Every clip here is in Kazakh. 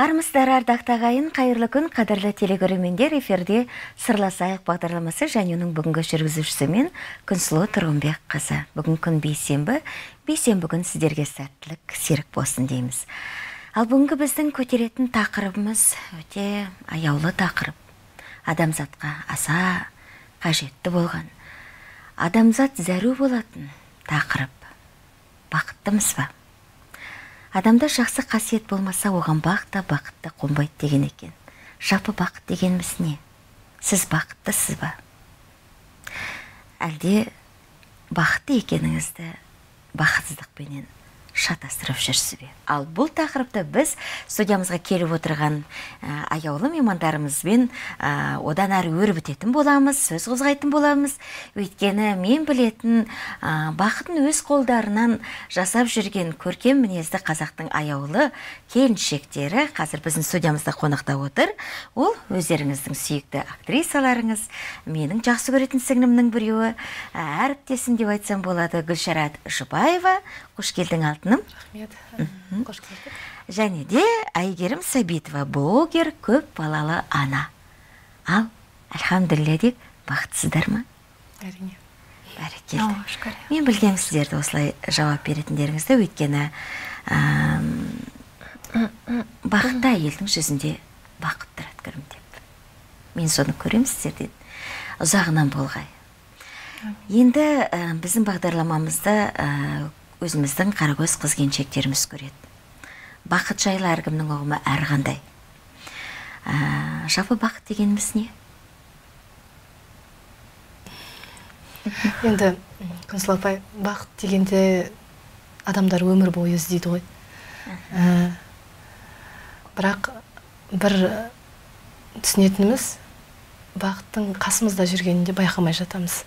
армысыздар ардақты ағайын қайырлы күн қадірлі телекөрермендер эфирде сырласайық бағдарламасы және оның бүгінгі жүргізушісі мен күнсұлу тұрғынбек қызы бүгін күн бейсенбі бейсенбі күн сіздерге сәттілік серік болсын дейміз. Ал бүгінгі біздің көтеретін тақырыбымыз өте аяулы тақырып. Адамзатқа аса қажетті болған адамзат зәру болатын тақырып. Бақыттымыз ба? Адамда жақсы қасиет болмаса оған бақ та бақыт та қонбайды деген екен. Жалпы бақыт дегеніміз не? Сіз бақыттысыз ба? Әлде бақытты екеніңізді бақытсыздықпенен шатастырып жүрсіз бе ал бұл тақырыпты біз студиямызға келіп отырған ә, аяулы меймандарымызбен ә, одан әрі өрбітетін боламыз сөз қозғайтын боламыз. Өйткені мен білетін ә, бақытын өз қолдарынан жасап жүрген көркем мінезді қазақтың аяулы келіншектері қазір біздің студиямызда қонақта отыр. Ол өздеріңіздің сүйікті актрисаларыңыз менің жақсы көретін сіңлімнің біреуі әріптесім деп айтсам болады гүлшарат жұбаева. Қош келдің рахмет. Қош келдік және де әйгерім сәбитова блогер көп балалы ана. Ал альхамдулилля деп бақыттысыздар ма? Әрине. Бәрекелді мен білгем сіздерді осылай жауап беретіндеріңізді өйткені бақытты әйелдің жүзінде бақыт тұрады күрім деп. Мен соны көремін сіздерден. Ұзағынан болғай. Енді ә, біздің бағдарламамызды ә, өзіміздің қарагөз қыз келіншектеріміз көреді. Бақыт жайлы әркімнің ұғымы әрқандай. Ә, жалпы бақыт дегеніміз не? Енді күнсұлу апай бақыт дегенде адамдар өмір бойы іздейді ғой. Ә, бірақ бір түсінетініміз бақыттың қасымызда жүргенінде байқамай жатамыз.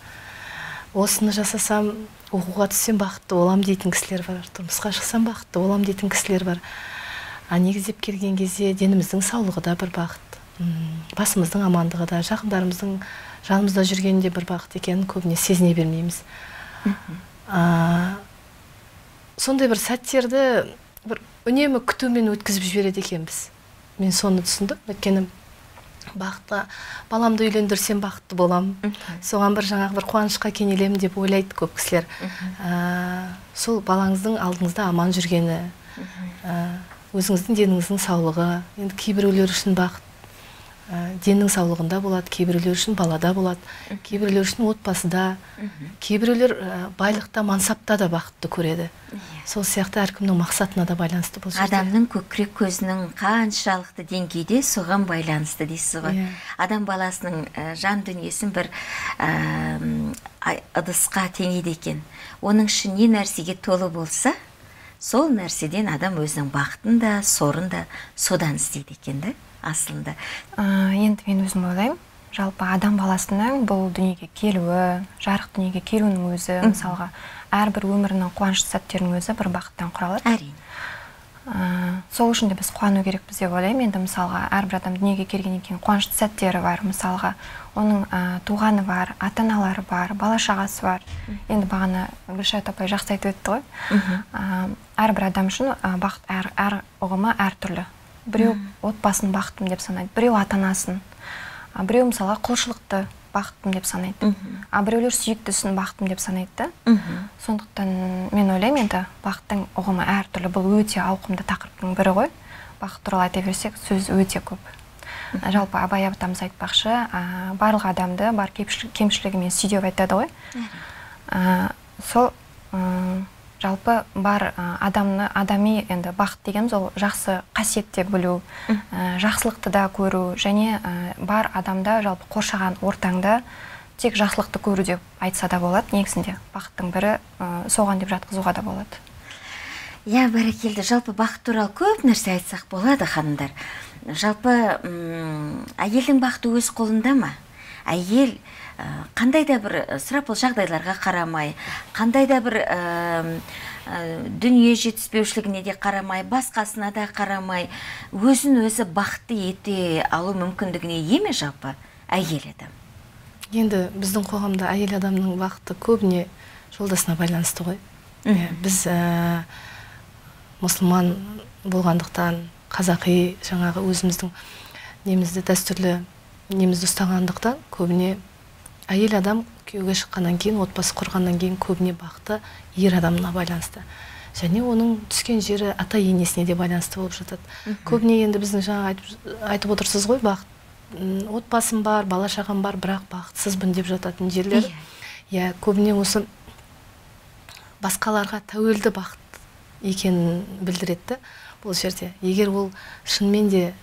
Осыны жасасам оқуға түссем бақытты болам дейтін кісілер бар тұрмысқа шықсам бақытты болам дейтін кісілер бар. А негіздеп келген кезде деніміздің саулығы да бір бақыт. Басымыздың амандығы да жақындарымыздың жанымызда жүргенінде бір бақыт екенін көбіне сезіне бермейміз. А, сондай бір сәттерді бір үнемі күтумен өткізіп жібереді екенбіз. Мен соны түсіндім. Өйткені бақытқа баламды үйлендірсем бақытты болам соған бір жаңағы бір қуанышқа кенелемін деп ойлайды көп кісілер. Ә, сол балаңыздың алдыңызда аман жүргені ә, өзіңіздің деніңіздің саулығы енді кейбіреулер үшін бақыт деннің саулығында болады кейбіреулер үшін балада болады. Кейбіреулер үшін отбасыда. Кейбіреулер ә, байлықта мансапта да бақытты көреді. Сол сияқты әркімнің мақсатына да байланысты бұл жерде. Адамның көкірек көзінің қаншалықты деңгейде соған байланысты дейсіз ғой. Иә. адам баласының ә, жан дүниесін бір ә, ыдысқа теңейді екен. Оның іші не нәрсеге толы болса сол нәрседен адам өзінің бақытын да сорын да содан іздейді екен да асылында Ә, енді мен өзім ойлаймын жалпы адам баласының бұл дүниеге келуі жарық дүниеге келуінің өзі мысалға әрбір өмірінің қуанышты сәттерінің өзі бір бақыттан құралады. Әрине. Ә, сол үшін де біз қуану керекпіз деп ойлаймын. Енді мысалға әрбір адам дүниеге келгеннен кейін қуанышты сәттері бар мысалға оның ә, туғаны бар ата аналары бар бала шағасы бар. Енді бағана гүлшат апай жақсы айтып өтті ғой. Ә, әрбір адам үшін бақыт әр, әр ұғымы әртүрлі. Біреу отбасын бақыттым деп санайды біреу ата анасын біреу мысалға құлшылықты бақыттым деп санайды. А біреулер сүйіктісін бақыттым деп санайды да. Мхм. сондықтан мен ойлаймын енді бақыттың ұғымы әртүрлі бұл өте ауқымды тақырыптың бірі ғой. Бақыт туралы айта берсек сөз өте көп. Жалпы абай атамыз айтпақшы а, барлық адамды бар кемшіл- кемшілігімен сүй деп айтады ғой. А, сол жалпы бар адамны адами енді бақыт дегеніміз ол жақсы қасиет деп білу ә, жақсылықты да көру және ә, бар адамда жалпы қоршаған ортаңда тек жақсылықты көру деп айтса да болады. Негізінде бақыттың бірі ә, соған деп жатқызуға да болады. Иә бәрекелді. Жалпы бақыт туралы көп нәрсе айтсақ болады ханымдар. Жалпы әйелдің бақыты өз қолында ма? Әйел қандай да бір ә, сұрапыл жағдайларға қарамай қандай да бір ә, дүние жетіспеушілігіне де қарамай басқасына да қарамай өзін өзі бақытты ете алу мүмкіндігіне ие ме жалпы әйел адам? Енді біздің қоғамда әйел адамның бақыты көбіне жолдасына байланысты ғой. Біз ә, мұсылман болғандықтан қазақи жаңағы өзіміздің немізді дәстүрлі немізді ұстағандықтан көбіне әйел адам күйеуге шыққаннан кейін отбасы құрғаннан кейін көбіне бақыты ер адамына байланысты. Және оның түскен жері ата енесіне де байланысты болып жатады. Көбіне енді біздің жаңа айтып, айтып отырсыз ғой бақыт отбасым бар бала шағам бар бірақ бақытсызбын деп жататын жерлер. Иә. Көбіне осы басқаларға тәуелді бақыт екенін білдіреді бұл жерде. Егер ол шынымен де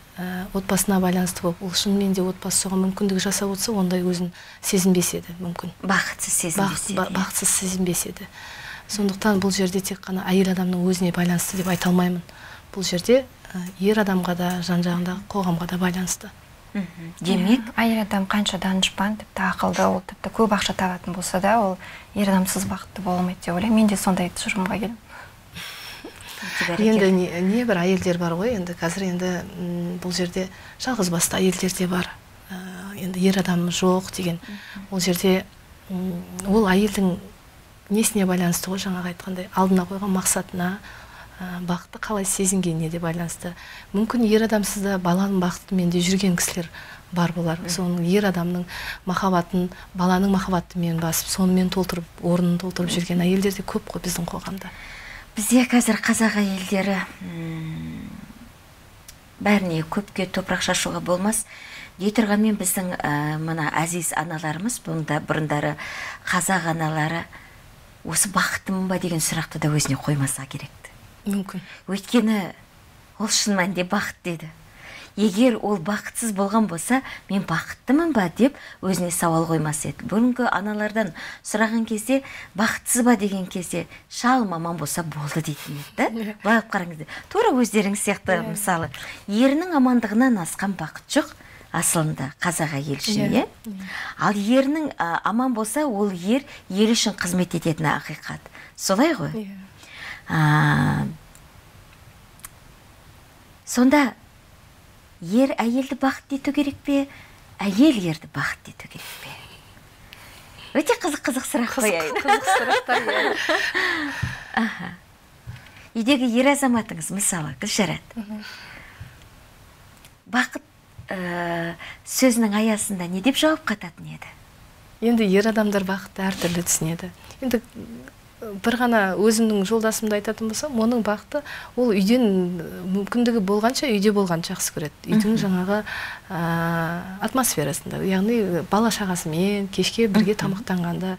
отбасына байланысты болып ол шынымен де отбасы соған мүмкіндік жасап отырса ондай өзін сезінбес еді мүмкін. Бақытсыз бақыт, сезінбесе ба- бақытсыз сезінбес еді сондықтан бұл жерде тек қана әйел адамның өзіне байланысты деп айта алмаймын. Бұл жерде ә, ер адамға да жан жағындағы қоғамға да байланысты. Мгм. демек әйел адам қанша данышпан тіпті ақылды ол тіпті көп ақша табатын болса да ол ер адамсыз бақытты бола алмайды деп ойлаймын. Мен де сондай тұжырымға келдім. Енді не, не бір әйелдер бар ғой. Енді қазір енді бұл жерде жалғыз басты әйелдер де бар. Ә, енді ер адам жоқ деген. Ол жерде ол әйелдің несіне байланысты ғой жаңағы айтқандай. Алдына қойған мақсатына ә, бақытты қалай сезінгеніне де байланысты. Мүмкін ер адамсыз да баланың бақытымен де жүрген кісілер бар болар. Соның ер адамның махаббатын баланың махаббатымен басып сонымен толтырып орнын толтырып жүрген әйелдер де көп қой біздің қоғамда. Бізде қазір қазақ әйелдері бәріне көпке топырақ шашуға болмас. Дей тұрғанмен біздің ә, мына әзиз аналарымыз бұнда бұрындары қазақ аналары осы бақыттымын ба деген сұрақты да өзіне қоймаса керек мүмкін. Өйткені ол шын мәнінде бақыт деді. Егер ол бақытсыз болған болса мен бақыттымын ба? деп өзіне сауал қоймас еді. Бүгінгі аналардан сұраған кезде бақытсыз ба? деген кезде шал маман болса болды дейтін еді да? Былай алып қараңыздар тура өздеріңіз сияқты мысалы. Ерінің амандығынан асқан бақыт жоқ асылында қазақ әйел үшін иә? Ал ерінің аман болса ол ер ел үшін қызмет ететіні ақиқат. Солай ғой? А, сонда ер әйелді бақытты ету керек пе? Әйел ерді бақытты ету керек пе? Өте қызық қызық сұрақ қояйын қызық сұрақтар иә. аха. Үйдегі ер азаматыңыз мысалы гүлшарат. Бақыт ә, сөзінің аясында не деп жауап қататын еді? Енді ер адамдар бақытты әртүрлі түсінеді. Енді бір ғана өзімнің жолдасымды айтатын болсам оның бақыты ол үйден мүмкіндігі болғанша үйде болғанды жақсы көреді. Үйдің жаңағы ә, атмосферасында яғни бала шағасымен кешке бірге тамақтанғанда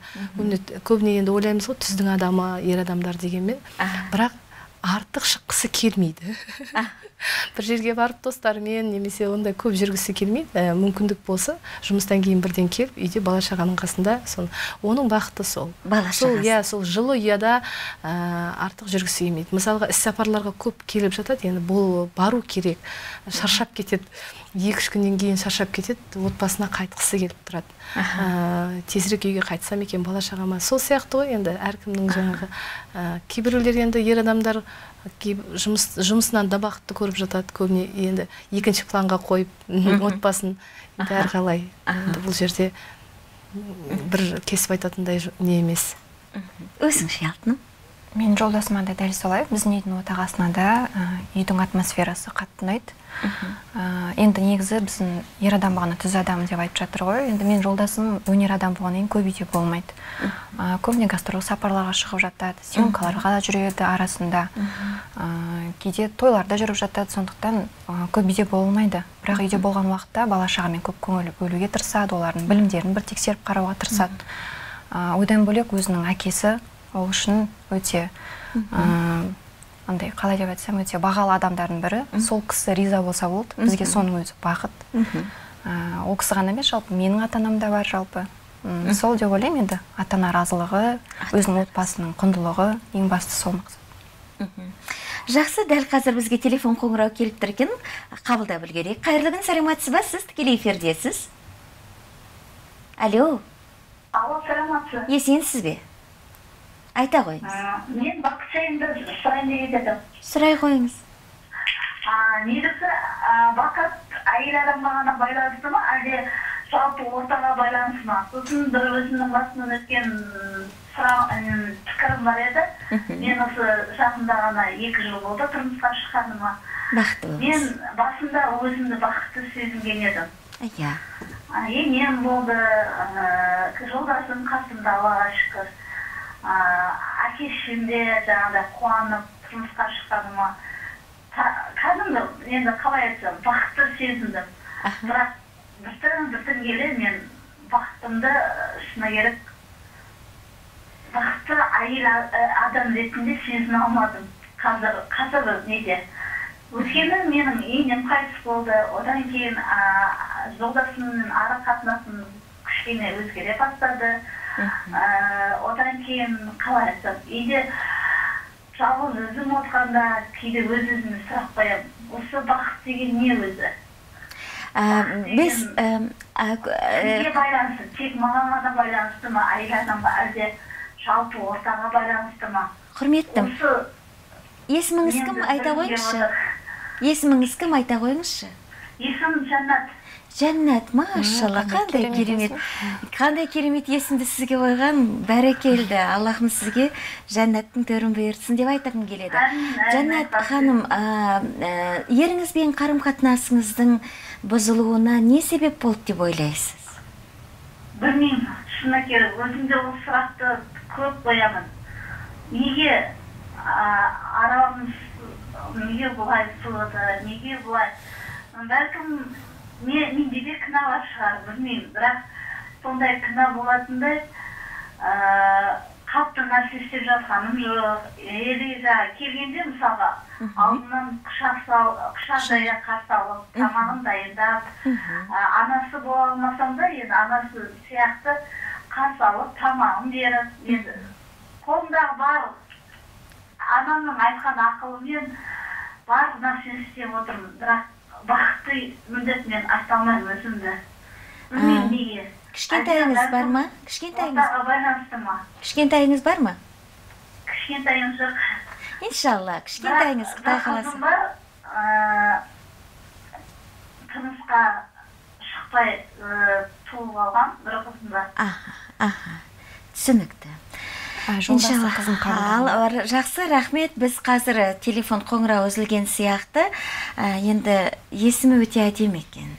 көбіне, енді ойлаймыз ғой түздің адамы ер адамдар дегенмен. Бірақ артық шыққысы келмейді. Бір жерге барып достарымен немесе ондай көп жүргісі келмейді. Ә, мүмкіндік болса жұмыстан кейін бірден келіп үйде бала шағаның қасында сон оның бақыты сол. Бала сол иә сол жылы ұяда ә, артық жүргісі келмейді. Мысалға іс сапарларға көп келіп жатады енді бұл бару керек шаршап кетеді. Екі үш күннен кейін шаршап кетеді отбасына қайтқысы келіп тұрады. Ә, тезірек үйге қайтсам екен бала шағама. Сол сияқты ғой енді әркімнің жаңағы ә, кейбіреулер енді ер адамдар жұмыс жұмысынан да бақытты көріп жатады көбіне. Енді екінші планға қойып отбасын әрқалай енді бұл жерде бір кесіп айтатындай не емес. Өзің ше алтыным. Менің жолдасыма да дәл солай. Біздің үйдің отағасына да ә, үйдің атмосферасы қатты ұнайды. Ә, енді негізі біздің ер адам бағана түз адам деп айтып жатыр ғой. Енді менің жолдасым өнер адам болғаннан кейін көп үйде болмайды. Ә, көбіне гастроль сапарларға шығып жатады съемкаларға да жүреді арасында. Ә, кейде тойларда жүріп жатады сондықтан ә, көп үйде болмайды. Бірақ үйде болған уақытта бала шағамен көп көңіл бөлуге тырысады олардың білімдерін бір тексеріп қарауға тырысады. Ә, одан бөлек өзінің әкесі ол үшін өте ә, андай қалай деп айтсам өте бағалы адамдардың бірі. Сол кісі риза болса болды. Бізге соның өзі бақыт. Ә, ол кісі ғана емес жалпы менің ата анам да бар жалпы. М, сол деп ойлаймын енді. Ата ана разылығы өзінің отбасының құндылығы ең бастысы сол мақсат. Жақсы дәл қазір бізге телефон қоңырау келіп тұр екен. Қабылдап үлгерейік қайырлы күн саламатсыз ба? Сіз тікелей эфирдесіз. Алло. Алло саламатсыз. Есенсіз бе? Айта қойыңыз мен бақыт жайында сұрайын деген едім. Сұрай қойыңыз негізі бақыт әйел адамға ғана байланысты ма? Әлде жалпы ортаға байланысты ма? Сосын бір өзімнің басымнан өткен пікірім бар еді. Мен осы жақында ғана екі жыл болды тұрмысқа шыққаныма. Бақытты мен басында өзімді бақытты сезінген едім. Иә енем болды жолдасым қасымда аллаға шүкір. Әке шешем де жаңағыдай қуанып тұрмысқа шыққаныма кәдімгі енді қалай айтсам бақытты сезіндім. Бірақ біртін біртін келе мен бақытымды шыны керек. Бақытты әйел адам ретінде сезіне алмадым. Қазір қазіргі неде? Өйткені менің енем қайтыс болды. Одан кейін жолдасыммен ара қатынасым кішкене өзгере бастады. Ә, одан кейін қалай айтсам үйде жалғыз өзім отырғанда кейде өз өзіме сұрақ қоямын. Осы бақыт деген не өзі? Ә, біз неге ә, байланысты? Тек маған ғана байланысты ма? Әйел адамға әлде жалпы ортаға байланысты ма? Құрметтім. Осы есіміңіз кім? айта қойыңызшы. есіміңіз кім? Айта қойыңызшы. Есімім жәннат жәннат машалла қандай керемет қандай керемет есімді сізге қойған бәрекелді аллахым сізге жәннаттың төрін бұйыртсын деп айтқым келеді жәннат ханым еріңізбен қарым қатынасыңыздың бұзылуына не себеп болды деп ойлайсыз білмеймін шыны керек өзім де ол сұрақты көп қоямын неге арамыз неге бұлай суыды неге бұлай бәлкім ме- менде де кінә бар шығар білмеймін. Бірақ сондай кінә болатындай ә, қатты нәрсе істеп жатқаным жоқ. Или жаңағы келгенде мысалға алдынан құшақ сал қарсы алып тамағын дайындап анасы бола алмасам да енді анасы сияқты қарсы алып тамағын беріп енді қолымдағы бар анамның айтқан ақылымен барлық нәрсені істеп отырмын. Бірақ бақытты міндетімен алмаймын өзімді білмеймін неге. Кішкентайыңыз бар ма? кішкентайыңыз байланысты ма? Кішкентайыңыз бар ма? Кішкентайым жоқ. Иншалла кішкентайыңыз қызым қаласа бар тұрмысқа шықпай туып алған бір қызым бар. Аха аха. Түсінікті. Иншалла. ал жақсы рахмет. Біз қазір телефон қоңырау үзілген сияқты. Ә, енді есімі өте әдемі екен.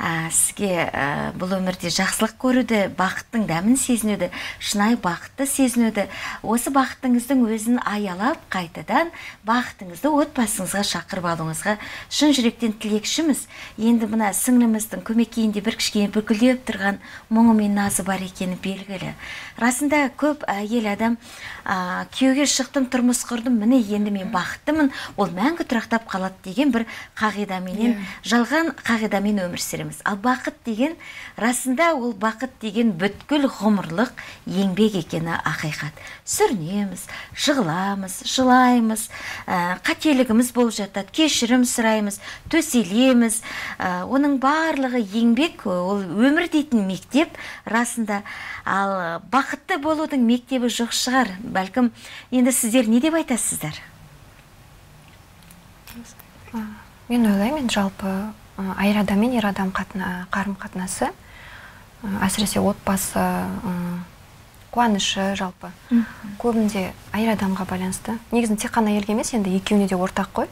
Ә, сізге ә, бұл өмірде жақсылық көруді бақыттың дәмін сезінуді шынайы бақытты сезінуді осы бақытыңыздың өзін аялап қайтадан бақытыңызды отбасыңызға шақырып алуыңызға шын жүректен тілекшіміз. Енді мына сіңліміздің көмекейінде бір кішкене бүкілдеп тұрған мұңы мен назы бар екені белгілі. Расында көп әйел адам ә, күйеуге шықтым тұрмыс құрдым міне енді мен бақыттымын ол мәңгі тұрақтап қалады деген бір қағидаменен жалған қағидамен өмір сүреміз ал бақыт деген расында ол бақыт деген бүткіл ғұмырлық еңбек екені ақиқат. Сүрінеміз жығыламыз жылаймыз ә, қателігіміз болып жатады кешірім сұраймыз төселеміз. Ә, оның барлығы еңбек ол өмір дейтін мектеп расында. Ал бақытты болудың мектебі жоқ шығар. Бәлкім енді сіздер не деп айтасыздар? Мен ойлаймын жалпы әйел адам мен ер адам қатына, қарым қатынасы. Ә, әсіресе отбасы ә, қуанышы жалпы. Көбінде әйел адамға байланысты. Негізінде тек қана әйелге емес енді екеуіне де ортақ қой.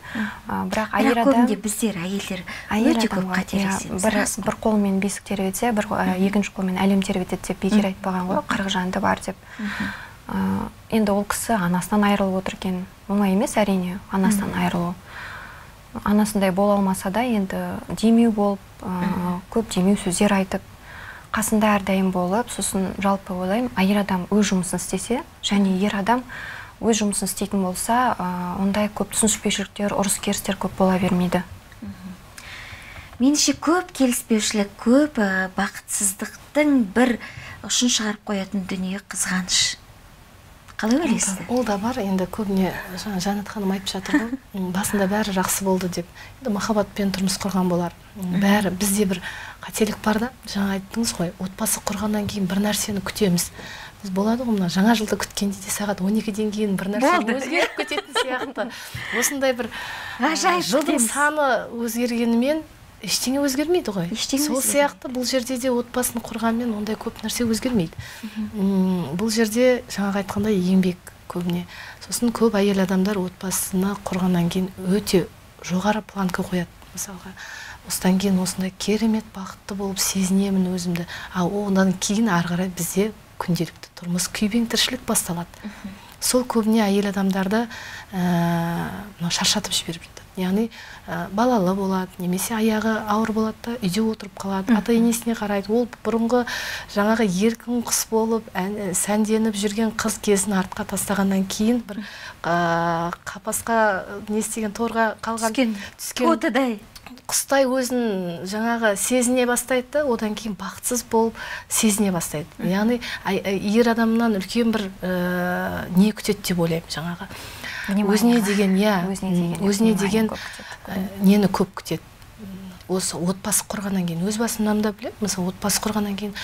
Ә, бірақ әйел адам көбінде біздер әйелдер әйел өте көп қателесеміз иә, бір, бір қолымен бесік тербетсе бір ә, екінші қолмен әлем тербетеді деп бекер айтпаған ғой. Қырық жанды бар деп. Ә, енді ол кісі анасынан айырылып отыр екен. Оңай емес әрине анасынан айырылу. Анасындай бола алмаса да енді демеу болып ә, көп демеу сөздер айтып қасында әрдайым болып сосын жалпы ойлаймын әйел адам өз жұмысын істесе және ер адам өз жұмысын істейтін болса ә, ондай көп түсініспеушіліктер ұрыс керістер көп бола бермейді. Меніңше көп келіспеушілік көп ә, бақытсыздықтың бір ұшын шығарып қоятын дүние қызғаныш. Қалай ойлайсыздар ол да бар енді көбіне жаңа жанат ханым айтып жатыр ғой. Басында бәрі жақсы болды деп. Енді махаббатпен тұрмыс құрған болар. Бәрі бізде бір қателік бар да. Жаңа айттыңыз ғой отбасы құрғаннан кейін бір нәрсені күтеміз. Біз болады ғой мына жаңа жылды күткенде де сағат 12-ден кейін бір нәрсе өзгеріп кететін сияқты осындай бір Ғажайып жылдың саны өзгергенімен ештеңе өзгермейді ғой. Ештеңе сол сияқты бұл жерде де отбасын құрғанмен ондай көп нәрсе өзгермейді. М, бұл жерде жаңағы айтқандай еңбек көбіне. Сосын көп әйел адамдар отбасына құрғаннан кейін өте жоғары планка қояды мысалға. Осыдан кейін осындай керемет бақытты болып сезінемін өзімді. Ал одан кейін ары қарай бізде күнделікті тұрмыс күйбең тіршілік басталады. Сол көбіне әйел адамдарды ә, мынау шаршатып жіберіп яғни ә, балалы болады немесе аяғы ауыр болады да үйде отырып қалады. Ата енесіне қарайды ол бұрынғы жаңағы еркін құс болып ән- сәнденіп жүрген қыз кезін артқа тастағаннан кейін бір ә, қапасқа не істеген торға қалған түскен түскен. Құстай өзін жаңағы сезіне бастайды да одан кейін бақытсыз болып сезіне бастайды. Яғни ер адамнан үлкен бір ә, не күтеді деп ойлаймын жаңағы. Өзіне деген иә. Өзіне деген өзіне ә, нені көп күтеді осы отбасы құрғаннан кейін өз басымнан да білемін. Мысалы отбасы құрғаннан кейін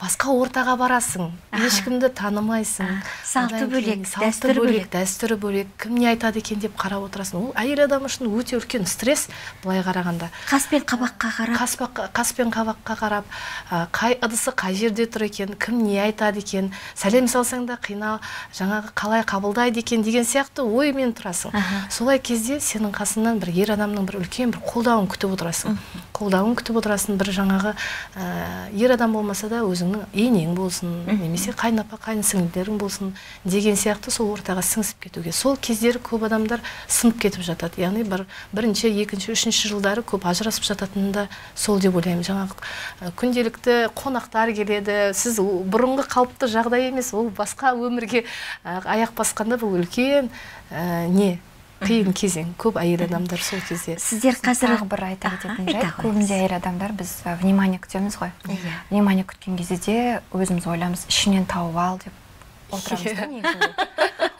басқа ортаға барасың ешкімді танымайсың. Салты бөлек, салты бөлек. дәстүрі бөлек. Кім не айтады екен деп қарап отырасың. Ол әйел адам үшін өте үлкен стресс былай қарағанда. Қас пен қабаққа қарап. Қас пен қабаққа қарап қай ыдысы қай жерде тұр екен кім не айтады екен сәлем салсаң да қинал жаңағы қалай қабылдайды екен деген сияқты оймен тұрасың. Солай кезде сенің қасыңнан бір ер адамның бір үлкен бір қолдауын күтіп отырасың. Қолдауын күтіп отырасың. Бір жаңағы ә, ер адам болмаса да өзіңнің енең болсын немесе қайынапа қайынсіңлілерің болсын деген сияқты сол ортаға сіңісіп кетуге. Сол кездері көп адамдар сынып кетіп жатады. Яғни бір бірінші екінші үшінші жылдары көп ажырасып жататыны да сол деп ойлаймын. Жаңағы күнделікті қонақтар келеді сіз бұрынғы қалыпты жағдай емес ол басқа өмірге аяқ басқанда бұл үлкен ә, не? Қиын кезең. Көп әйел адамдар сол кезде. Сіздер қазір тағы бір айта кететін жайт. көбінде әйел адамдар біз внимание күтеміз ғой. Иә. внимание күткен кезде де өзіміз ойлаймыз ішінен тауып ал деп отырамыз да негізінде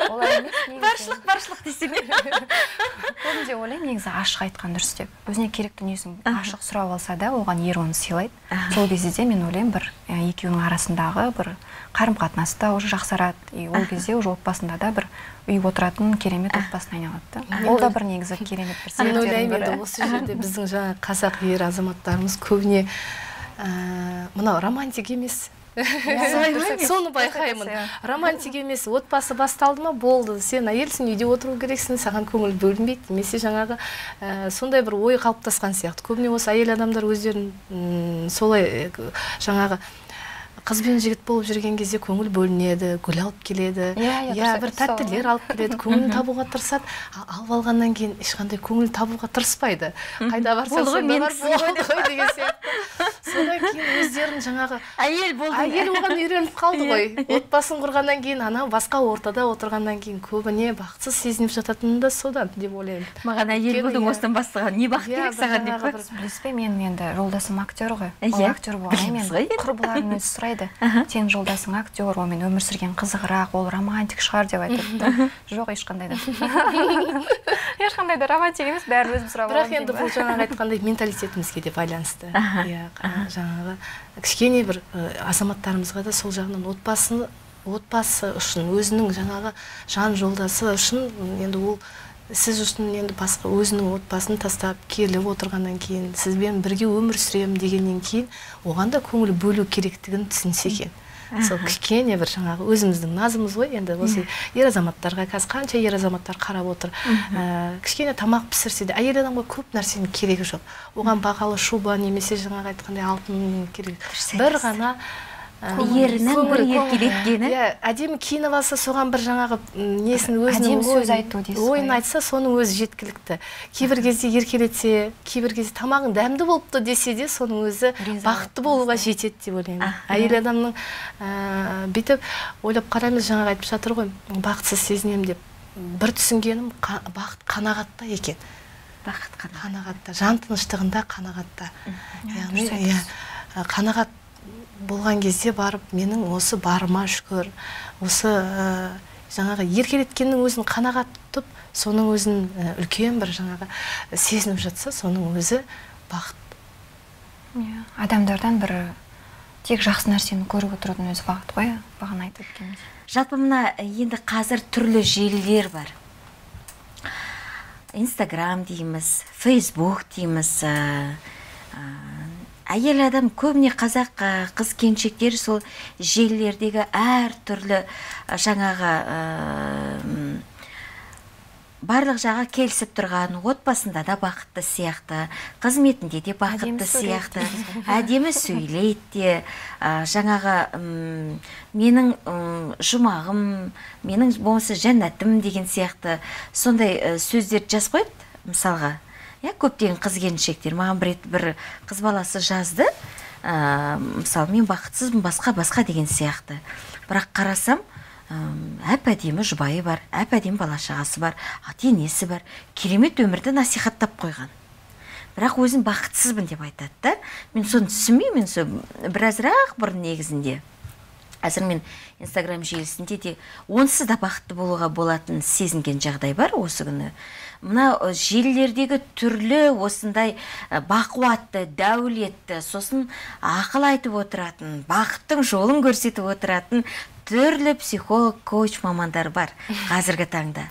олай емес баршылық баршылық десем көбінде ойлаймын негізі ашық айтқан дұрыс деп. Өзіне керек дүниесін ашық сұрап алса да оған ер оны сыйлайды. Сол кезде де мен ойлаймын бір екеуінің арасындағы бір қарым қатынас та уже жақсарады. И ол кезде уже отбасында да бір үй отыратын керемет отбасына айналады. Да ол да бір негізі керемет бір мен ойлаймын енді осы жерде біздің жаңағы қазақ ер азаматтарымыз көбіне мынау романтик емес. Ма? соны байқаймын. Иә. романтик емес. Отбасы басталды ма? Болды. Сен әйелсің үйде отыру керексің саған көңіл бөлінбейді. Немесе жаңағы ә, сондай бір ой қалыптасқан сияқты. Көбіне осы әйел адамдар өздерін м, солай жаңағы қыз бен жігіт болып жүрген кезде көңіл бөлінеді гүл алып келеді. Иә, иә, дұрыс бір тәттілер алып келеді көңілін табуға тырысады. Ал алып алғаннан кейін ешқандай көңіл табуға тырыспайды. Қайда барсаң Болды ғой, сонда бар менікісің ғой болды ғой деген сияқты. Содан кейін өздерін жаңағы әйел болдың әйел оған үйреніп қалды ғой. Отбасын құрғаннан кейін анау басқа ортада отырғаннан кейін көбіне бақытсыз сезініп жататыны да содан деп ойлаймын. Маған әйел болдың иә. осыдан бастаған. Не бақыт Иә, керек саған деп білесіз бе менің енді жолдасым актер ғой. Ол Иә, актер болғанмен енді. құрбыларым өзі сұрайды. Сенің жолдасың актер онымен өмір сүрген қызығырақ ол романтик шығар деп айтады да жоқ ешқандай да. Ешқандай да романтик емес бәрі өзім сұрап бірақ енді бұл жаңағы айтқандай менталитетімізге де байланысты. Иә жаңағы кішкене бір азаматтарымызға да сол жағынан отбасын отбасы үшін өзінің жаңағы жан жолдасы үшін енді ол сіз үшін енді басқа өзінің отбасын тастап келіп отырғаннан кейін сізбен бірге өмір сүремін дегеннен кейін оған да көңіл бөлу керектігін түсінсе екен. Сол кішкене бір жаңағы өзіміздің назымыз ғой енді осы ер азаматтарға қазір қанша ер азаматтар қарап отыр. Ә, кішкене тамақ пісірсе де әйел адамға көп нәрсенің керегі жоқ. Оған бағалы шуба немесе жаңағы айтқандай алтын керек бір ғана ерінің бір еркелеткені иә әдемі киініп алса соған бір жаңағы несін өзінің сөз ойын- айту дейсіз ойын айтса соның өзі жеткілікті. Кейбір кезде еркелетсе кейбір кезде тамағың дәмді болыпты десе де соның өзі бақытты болуға жетеді деп ойлаймын. Әйел адамның бүйтіп ойлап қараймыз жаңағы айтып жатыр ғой бақытсыз сезінемін деп. Бір түсінгенім бақыт қанағатта екен. Бақыт қана қанағатта жан тыныштығында қанағатта. Яғни иә қанағат болған кезде барып менің осы барыма шүкір осы ә, жаңағы еркелеткеннің өзін қанағат тұтып соның өзін ә, үлкен бір жаңағы сезініп жатса соның өзі бақыт. Иә, адамдардан бір тек жақсы нәрсені көріп отырудың өзі бақыт қой бағана айтып өткеніміз. Жалпы мына енді қазір түрлі желілер бар. Инстаграм дейміз фейсбук дейміз ә, ә, әйел адам көбіне қазақ ә, қыз келіншектер сол желілердегі әртүрлі ә, жаңағы ә, барлық жағы келісіп тұрған отбасында да бақытты сияқты қызметінде де бақытты Әдемі сияқты әдемі сөйлейді де а, жаңағы менің жұмағым менің болмаса жәннатым деген сияқты сондай ә, сөздерді жазып қояды мысалға. Иә көптеген қыз келіншектер маған бір бір қыз баласы жазды. Ә, мысалы мен бақытсызбын басқа басқа деген сияқты. Бірақ қарасам әп әдемі жұбайы бар әп әдемі бала шағасы бар ата енесі бар керемет өмірді насихаттап қойған бірақ өзін бақытсызбын деп айтады да мен соны түсінбеймін сол біразырақ бұрын негізінде. Қазір мен инстаграм желісінде де онсыз да бақытты болуға болатынын сезінген жағдай бар осы күні. Мына желілердегі түрлі осындай бақуатты дәулетті сосын ақыл айтып отыратын бақыттың жолын көрсетіп отыратын түрлі психолог коуч мамандар бар қазіргі таңда.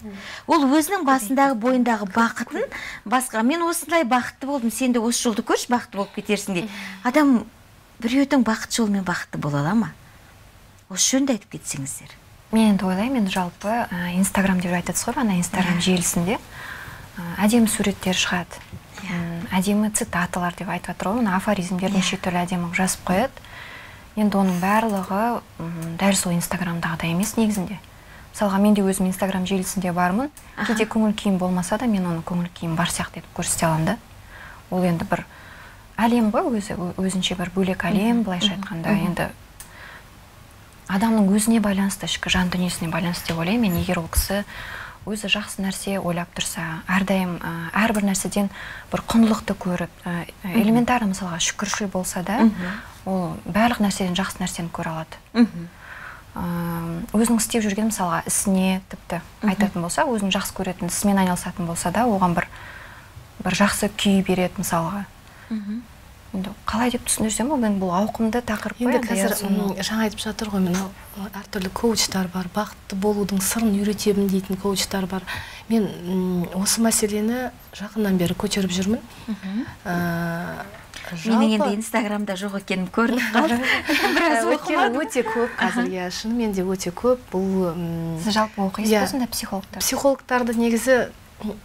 Ол өзінің басындағы бойындағы бақытын басқа. Мен осындай бақытты болдым сен де осы жолды көрші бақытты болып кетерсің дейді адам біреудің бақыт жолымен бақытты бола ала ма? Осы жөнінде айтып кетсеңіздер. Мен енді ойлаймын. Енді жалпы ә, инстаграм деп айтасыз ғой ана инстаграм желісінде. Ә, әдемі суреттер шығады. М, әдемі цитаталар деп айтып жатыр ғой. Мына афоризмдер неше түрлі әдемі қылып жазып қояды. Енді оның барлығы дәл сол инстаграмдағыдай емес негізінде. Мысалға мен де өзім инстаграм желісінде бармын. Кейде көңіл күйім болмаса да мен оны көңіл күйім бар сияқты етіп көрсете аламын да. Ол енді бір әлем ғой өзі. Өзінше бір бөлек әлем былайша айтқанда. Енді адамның өзіне байланысты ішкі жан дүниесіне байланысты деп ойлаймын. Мен егер ол кісі өзі жақсы нәрсе ойлап тұрса әрдайым ә, әрбір нәрседен бір құндылықты көріп ә, элементарно мысалға шүкіршіл болса да ол барлық нәрседен жақсы нәрсені көре алады. Өзінің істеп жүрген мысалға ісіне тіпті айтатын болса өзінің жақсы көретін ісімен айналысатын болса да оған бір бір жақсы күй береді мысалға. Енді қалай деп түсіндірсем ол енді бұл ауқымды тақырып қой енді қазір иә, жаңа айтып жатыр ғой мынау әртүрлі коучтар бар бақытты болудың сырын үйретемін дейтін коучтар бар. Мен осы мәселені жақыннан бері көтеріп жүрмін. Ә, менің енді инстаграмда жоқ екенім көрініп қалды біраз Ә, өте көп қазір иә шынымен де өте көп. Бұл сіз жалпы оқисыз Иә. ба сонда психологтар? Психологтарды негізі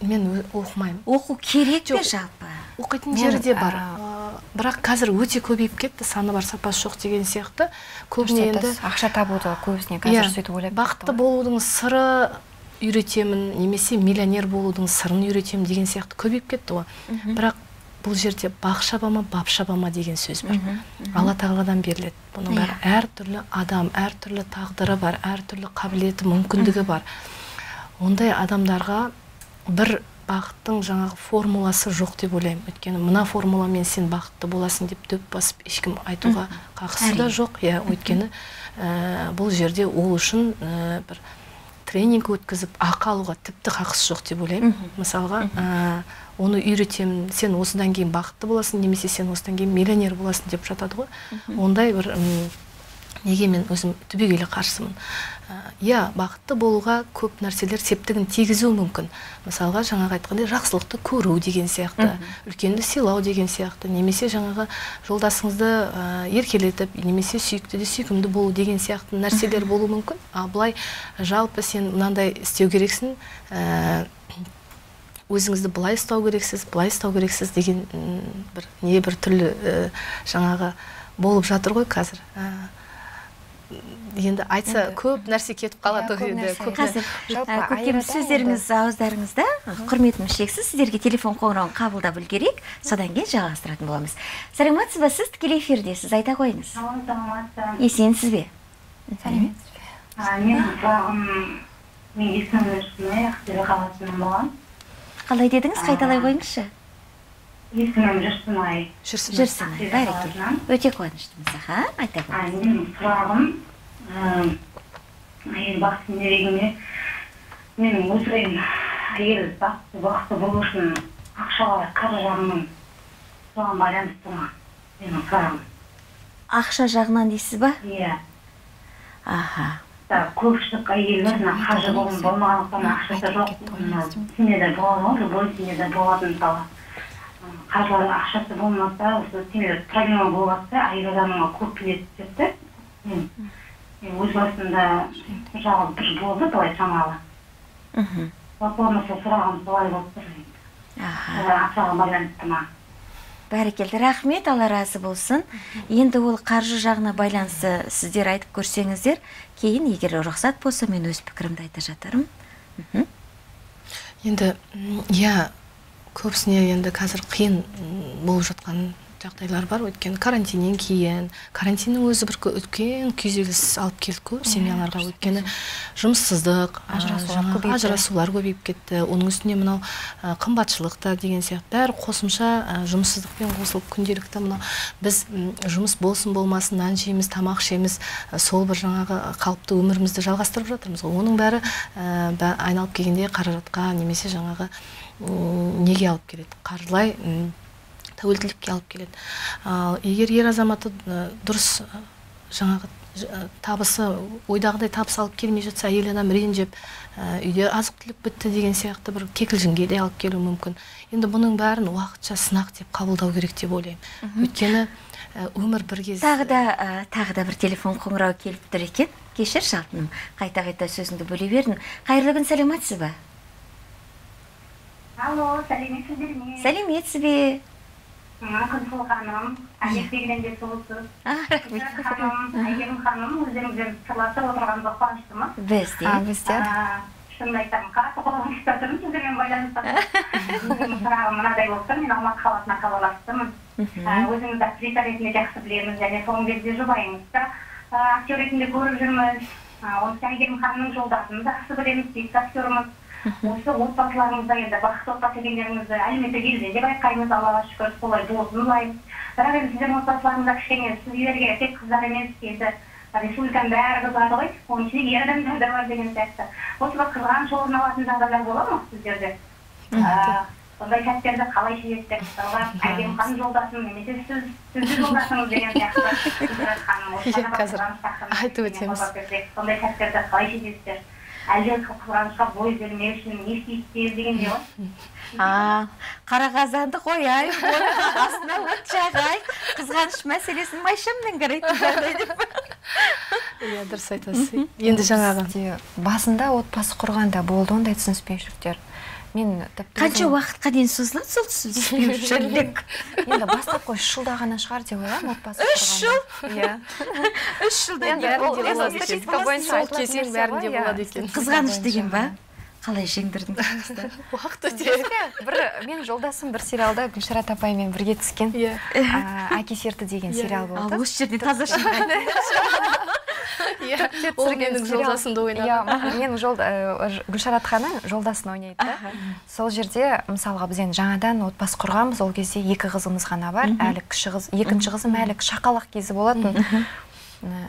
мен оқымаймын. Оқу керек пе Жоқ. жалпы? Оқитын Мен, жері де бар. Бірақ қазір өте көбейіп кетті саны бар сапасы жоқ деген сияқты. Көбіне енді ақша табуды көбісіне Иә, қазір сөйтіп ойлап бақытты болудың сыры үйретемін немесе миллионер болудың сырын үйретемін деген сияқты көбейіп кетті ғой. Бірақ бұл жерде бақ шаба ма бап шаба ма деген сөз бар. Алла тағаладан беріледі. Бұның бәрі әртүрлі адам әртүрлі тағдыры бар әртүрлі қабілеті мүмкіндігі бар. Ондай адамдарға бір бақыттың жаңағы формуласы жоқ деп ойлаймын. Өйткені мына формуламен сен бақытты боласың деп дөп басып ешкім айтуға қақысы да жоқ. Иә өйткені ә, бұл жерде ол үшін ә, бір тренинг өткізіп ақы алуға тіпті қақысы жоқ деп ойлаймын. Мысалға ә, оны үйретемін сен осыдан кейін бақытты боласың немесе сен осыдан кейін миллионер боласың деп жатады ғой. Ондай бір неге мен өзім түбегейлі қарсымын? Иә бақытты болуға көп нәрселер септігін тигізуі мүмкін. Мысалға жаңағы айтқандай жақсылықты көру деген сияқты үлкенді сыйлау деген сияқты немесе жаңағы жолдасыңызды ә, еркелетіп немесе сүйікті де сүйкімді болу деген сияқты нәрселер болуы мүмкін. Ал былай жалпы сен мынандай істеу керексің ә, өзіңізді былай ұстау керексіз былай ұстау керексіз деген бір не бір түрлі ә, жаңағы болып жатыр ғой қазір. Ә, енді айтса көп нәрсе кетіп қалады Иә, көп ғой енді айырада сөздеріңіз ауыздарыңызда құрметім шексіз. Сіздерге телефон қоңырауын қабылдап үлгерейік. Содан кейін жалғастыратын боламыз. Сәлеметсіз ба? Сіз тікелей эфирдесіз айта қойыңыз. Есенсіз бе? Сәлеметсіз бе менің сұрағым мен есімім жүрсінай ақтөбе қаласынан болған. Қалай дедіңіз? Қайталай қойыңызшы. Есімім жүрсінай жүрсін жүрсін Ақтөбе бәрекелді өте қуаныштымыз аха айта менің сұрағым әйел бақытын дегенде менің ойым әйел бақытты бақытты болу үшін ақшаға қаржы жағынан соған байланысты ма менің сұрағым ақша жағынан дейсіз ба? Иә аха. Көпшілік әйелдер мына қаржы болған болмағандықтан ақшасы жоқ семьяда болады ғой любой семьяда болады мысалы қаржылары ақшасы болмаса осы семьяда проблема болып жатса әйел адамға көп келеді деп те мен өз басымда мысалы бір болды былай шамалы мхм вот онысы сұрағым солай болып тұр ақшаға байланысты ма бәрекелді. Рахмет. Алла разы болсын. Енді ол қаржы жағына байланысты сіздер айтып көрсеңіздер кейін егер рұқсат болса мен өз пікірімді айта жатармын мхм. енді иә көбісіне енді қазір қиын болып жатқан жағдайлар бар. Өйткені карантиннен кейін карантиннің өзі бір үлкен күйзеліс алып келді көп семьяларға өйткені жұмыссыздық Ажырасулар көбейіп кетті. Оның үстіне мынау қымбатшылық та деген сияқты. Бәрі қосымша жұмыссыздықпен қосылып күнделікті мынау біз жұмыс болсын болмасын нан жейміз тамақ ішеміз сол бір жаңағы қалыпты өмірімізді жалғастырып жатырмыз ғой. Оның бәрі айналып келгенде қаражатқа немесе жаңағы неге алып келеді? Қаржылай тәуелділікке алып келеді. Ал егер ер азаматы дұрыс жаңағы табысы ойдағыдай табыс алып келмей жатса әйел адам ренжіп ә, үйде азық түлік бітті деген сияқты бір кекілжіңге де алып келуі мүмкін. Енді бұның бәрін уақытша сынақ деп қабылдау керек деп ойлаймын. Өйткені өмір бір кез тағы да ә, тағы да бір телефон қоңырау келіп тұр екен. Кешірші алтыным қайта қайта сөзіңді бөле бердім қайырлы күн сәлеметсіз ба алло сәлеметсіздер ме сәлеметсіз бе күнсұлу ханым әдеттегіден де сұлусыз рахмет. Ханым әйгерім ханым өздеріңізбен сырласып отырғанымызға қуаныштымыз біз де а біздер А, шынымды айтсам қатты қуанышта тұрмын сіздермен байланыста менің сұрағым мынадай болып тұр мен алматы қаласынан хабарластым. А, өзіңізді актриса ретінде жақсы білеміз және соңғы кезде жұбайыңызды да а, актер ретінде көріп жүрміз. А, оны әйгерім ханымның жолдасын жақсы білеміз сүйікті актеріміз осы отбасыларыңызда енді бақытты отбасы екендеріңізді әлеуметтік желіде де байқаймыз аллаға шүкір солай болсын былай бірақ енді сіздердің отбасыларыңызда кішкене сіздерге тек қыздар емес енді республиканың бәрі қызығады ғой оның ішінде ер адамдар да бар деген сияқты осы бір қызғаныш орын алатын жағдайлар бола ма сіздерде сондай сәттерді қалай шешесіздер мысалға әйгерім ханым жолдасым немесе сіз сіздің жолдасыңыз деген сияқты Иә, қазір айтып өтеміз. сондай сәттерді қалай шешесіздер әлде қызғанышқа бой бермеу үшін не істейсіздер дегендей ғой а қара қазанды қояйық оның астына от жағайық қызғаныш мәселесін майшаммен қарайтын жағдай деп. Иә дұрыс айтасыз. Енді жаңағы басында отбасы құрғанда болды ондай түсініспеушіліктер? Мен тіпті қанша уақытқа дейін созылады сол түсініспеушілік енді бастапқы үш жылда ғана шығар деп ойлаймын отбасы Үш жыл? иә үш статистика бойынша кезең нәрсе бәрінде иә. болады екен. қызғаныш деген ба. Қалай жеңдірдің уақыт өте. Бір менің жолдасым бір сериалда гүлшарат апаймен бірге түскен. Иә. А, әке серті деген сериал ал болды осы жерде таза иә. Ол менің жолдасымды ойнады. Иә Ж- гүлшарат ханым жолдасын ойнайды да. Сол жерде мысалға біз енді жаңадан отбасы құрғанбыз. Ол кезде екі қызымыз ғана бар. Әлі кіші қыз екінші қызым әлі шақалақ кезі болатын.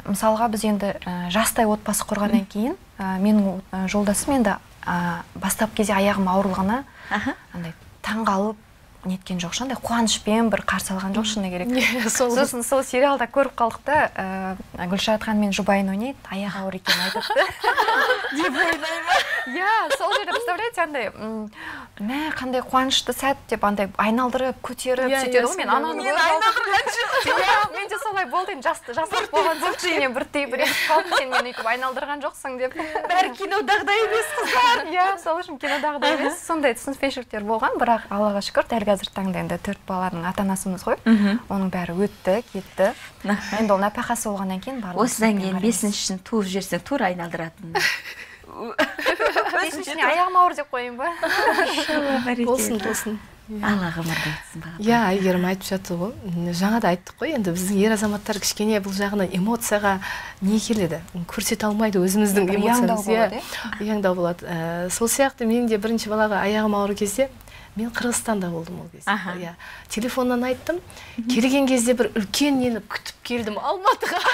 Мысалға біз енді ә, жастай отбасы құрғаннан кейін ә, менің жолдасым енді ә, бастапқы кезде аяғым ауырлығына андай таңғалып неткен жоқ андай қуанышпен бір қарсы алған жоқ шыны керек. Иә, сосын сол сериалда көріп қалдық та ә, гүлшарат ханым мен жұбайын ойнайды аяғы ауыр екенін айтыпты. Деп ойлаймын. Иә сол жерде представляете андай мә қандай қуанышты сәт деп андай айналдырып көтеріп Иә, сөйтеді иә, ғой мен ананы мен көріп алдым. иә менде солай болды енді. Жас жастық болған соң кішкене бір тиіп ренжіп қалдым сен мені өйтіп айналдырған жоқсың деп. Бәрі кинодағыдай емес қыздар. Иә сол үшін кинодағыдай емес. Сондай түсініспеушіліктер болған бірақ аллаға шүкір дәл қазіргі таңда енді төрт баланың ата анасымыз ғой оның бәрі өтті кетті. Енді ол нәпақасы болғаннан кейін барлығы осыдан кейін бесіншісін туып жіберсең тура айналдыратын. Бесіншісіне аяғым ауыр деп қояйын ба? Болсын болсын. Алла ғұмыр берсін баға иә әйгерім айтып жатты ғой. Жаңа да айттық қой. Енді біздің ер азаматтар кішкене бұл жағынан эмоцияға не келеді? Көрсете алмайды өзіміздің эмоциямыз. иә болады, ұяңдау болады. Ә, сол сияқты мен де бірінші балаға аяғым ауыр кезде мен қырғызстанда болдым ол кезде. Иә телефоннан айттым. Келген кезде бір үлкен нені күтіп келдім алматыға.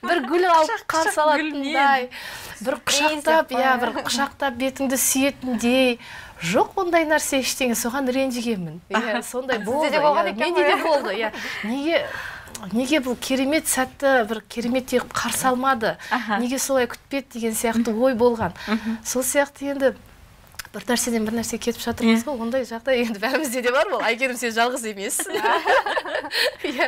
Бір гүл алып қарсы алатындай бір құшақтап иә бір құшақтап бетіңді сүйетіндей. Жоқ ондай нәрсе ештеңе соған ренжігенмін. Иә сондай болды де болған иә, екен менде де болды иә. Неге неге бұл керемет сәтті бір кереметтей қылып қарсы алмады? Неге солай күтпеді деген сияқты ой болған. Сол сияқты енді бір нәрседен бір нәрсеге кетіп жатырмыз ғой ондай жағдай енді бәрімізде де бар ол әйгерім сен жалғыз емес. Иә.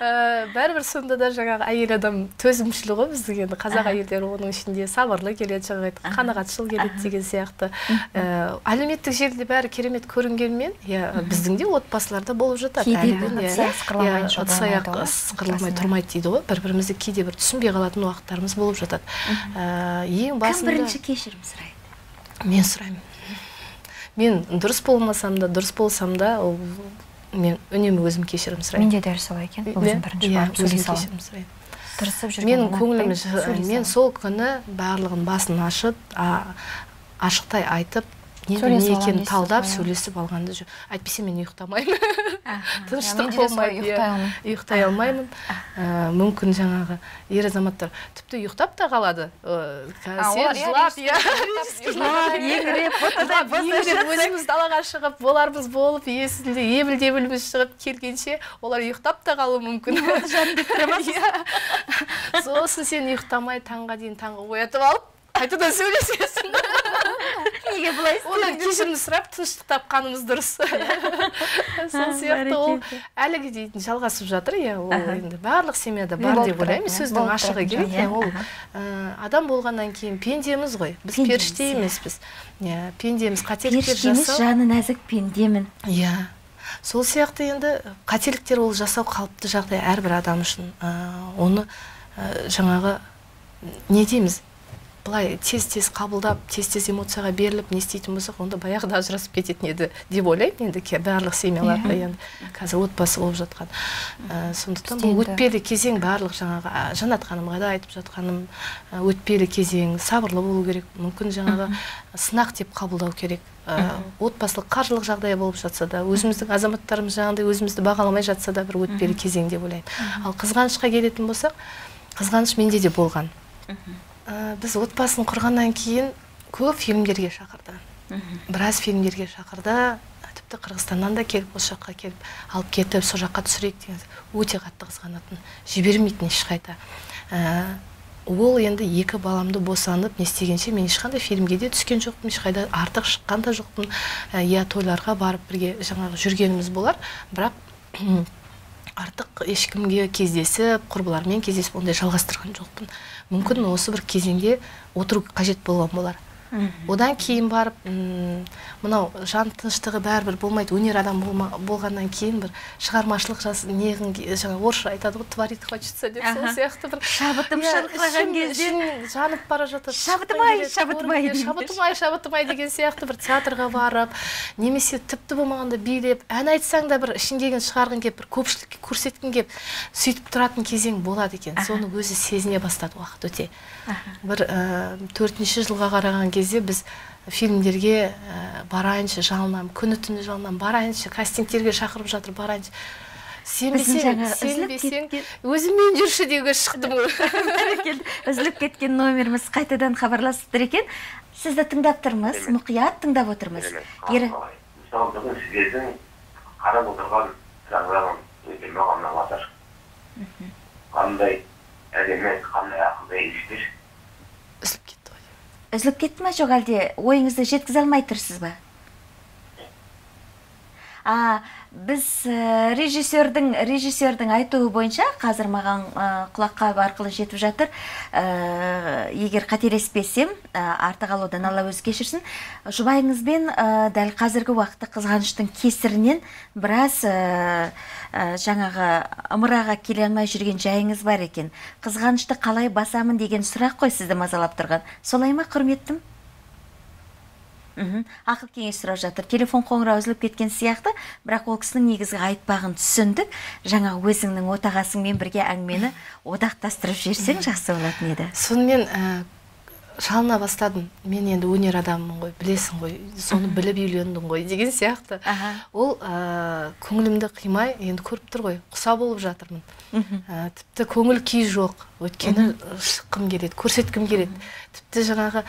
Ә, бәрібір сонда да жаңағы әйел адам төзімшіл ғой біздің енді қазақ әйелдері оның ішінде сабырлы келеді жаңағы айттық қанағатшыл келеді деген сияқты. Ә, әлеуметтік желіде бәрі керемет көрінгенмен иә біздің де отбасыларда болып жатады ыдыс Иә, ыдыс аяқ тұрмайды дейді ғой. Бір бірімізді кейде бір түсінбей қалатын уақыттарымыз болып жатады. Ә, ең кім басында бірінші кешірім сұрайды? мен сұраймын. Мен дұрыс болмасам да дұрыс болсам да ол мен үнемі өзім кешірім сұраймын. Менде дәл солай екен өзім бірінші Иә, барып сөйлей кешірім сұраймын. Тырысып жүрген менің көңілім мен сол күні барлығын басын ашып а- ашықтай айтып не екенін талдап сөйлесіп алғанды жөн әйтпесе мен ұйықтамаймын. Тыныштық болмайды иә. ұйықтай алмаймын. Ә, мүмкін жаңағы ер азаматтар тіпті ұйықтап та қалады. Сен иә, жылап иә өзіміз далаға шығып болармыз болып есінде ебіл дебіліміз шығып келгенше олар ұйықтап та қалуы мүмкін. Сосын сен ұйықтамай таңға дейін таңға оятып алып қайтадан сөйлесесің неге бұлай одан кешірім сұрап тыныштық тапқанымыз дұрыс. Сол сияқты ол әліге дейін жалғасып жатыр иә ол енді барлық семьяда бар деп ойлаймын. сөздің ашығы керек иә ол ә, адам болғаннан кейін пендеміз ғой. Біз періште иә. емеспіз. Иә пендеміз. Қателіктер жасау жаны нәзік пендемін. Иә. Сол сияқты енді қателіктер ол жасау қалыпты жағдай әрбір адам үшін. Ә, оны ә, жаңағы не дейміз? Былай тез тез қабылдап тез тез эмоцияға беріліп не істейтін болсақ онда баяғыда ажырасып кететін еді деп ойлаймын енді. Барлық семьяларда енді қазір отбасы болып жатқан. Ә, сондықтан бұл өтпелі кезең барлық жаңағы ә, жанат ханымға да айтып жатқаным өтпелі кезең сабырлы болу керек мүмкін жаңағы сынақ деп қабылдау керек. Ә, отбасылық қаржылық жағдай болып жатса да өзіміздің азаматтарымыз жаңағыдай өзімізді бағаламай жатса да бір өтпелі кезең деп ойлаймын. Ал қызғанышқа келетін болсақ қызғаныш менде де болған. Ә, біз отбасын құрғаннан кейін көп фильмдерге шақырды. Біраз фильмдерге шақырды. Тіпті қырғызстаннан да келіп осы жаққа келіп алып кетіп сол жаққа түсірейік деген өте қатты қызғанатын жібермейтін ешқайда. Ә, ол енді екі баламды босанып не істегенше мен ешқандай фильмге де түскен жоқпын ешқайда артық шыққан да жоқпын. Ә, иә тойларға барып бірге жаңағы жүргеніміз болар. Бірақ артық ешкімге кездесіп құрбылармен кездесіп ондай жалғастырған жоқпын. Мүмкін осы бір кезеңде отыру қажет болған болар. Одан кейін барып мынау жан тыныштығы бәрібір болмайды өнер адам болма- болғаннан кейін бір шығармашылық жас неғын ке- жаңа орысша айтады ғой творить хочется деп сол сияқты бір. Шабытым иә, шырқыраған кезде. жанып бара жатады. Шабытым-ай, шыққың келеді, шабытым-ай көргің келеді, деймін. шабытым-ай шабытым-ай деген сияқты бір театрға барып немесе тіпті болмағанда билеп ән айтсаң да бір ішіңдегіні шығарғың келіп бір көпшілікке көрсеткің келіп сөйтіп тұратын кезең болады екен. Соны өзі сезіне бастады уақыт өте. Бір төртінші жылға қараған кезде біз фильмдерге ә, барайыншы жалынамын күні түні жалынамын барайыншы кастингтерге шақырып жатыр барайыншы. Біздің сенбесең сенбесең өзіммен жүрші деуге шықтым үзіліп кеткен номеріміз қайтадан хабарласып тұр екен сізді тыңдап тұрмыз мұқият тыңдап отырмыз. Ері мысалы бүгін сіздердің қарап отырған программ өте маған ұнап жатыр қандай әдемі қандай ақылды иістер үзіліп кетті ғой үзіліп кетті ма жоқ әлде ойыңызды жеткізе алмай тұрсыз ба? А біз ә, режиссердің режиссердің айтуы бойынша қазір маған ә, құлаққа арқылы жетіп жатыр. Ә, егер қателеспесем ә, артық алудан алла өзі кешірсін. Жұбайыңызбен ә, дәл қазіргі уақытта қызғаныштың кесірінен біраз жаңағы ымыраға келе алмай жүрген жайыңыз бар екен. Қызғанышты қалай басамын деген сұрақ қой сізді мазалап тұрған. Солай ма құрметтім? Ақыл кеңес сұрап жатыр. Телефон қоңырауы үзіліп кеткен сияқты. Бірақ ол кісінің негізгі айтпағын түсіндік. Жаңа өзіңнің отағасыңмен бірге әңгімені одақтастырып жіберсең жақсы болатын еді. Сонымен ә, жалына бастадым. Мен енді өнер адамымын ғой білесің ғой. Соны біліп үйлендің ғой деген сияқты. Ол ә, көңілімді қимай енді көріп тұр ғой. Құса болып жатырмын. Ә, тіпті көңіл күй жоқ. Өйткені шыққым келеді көрсеткім келеді. Тіпті жаңағы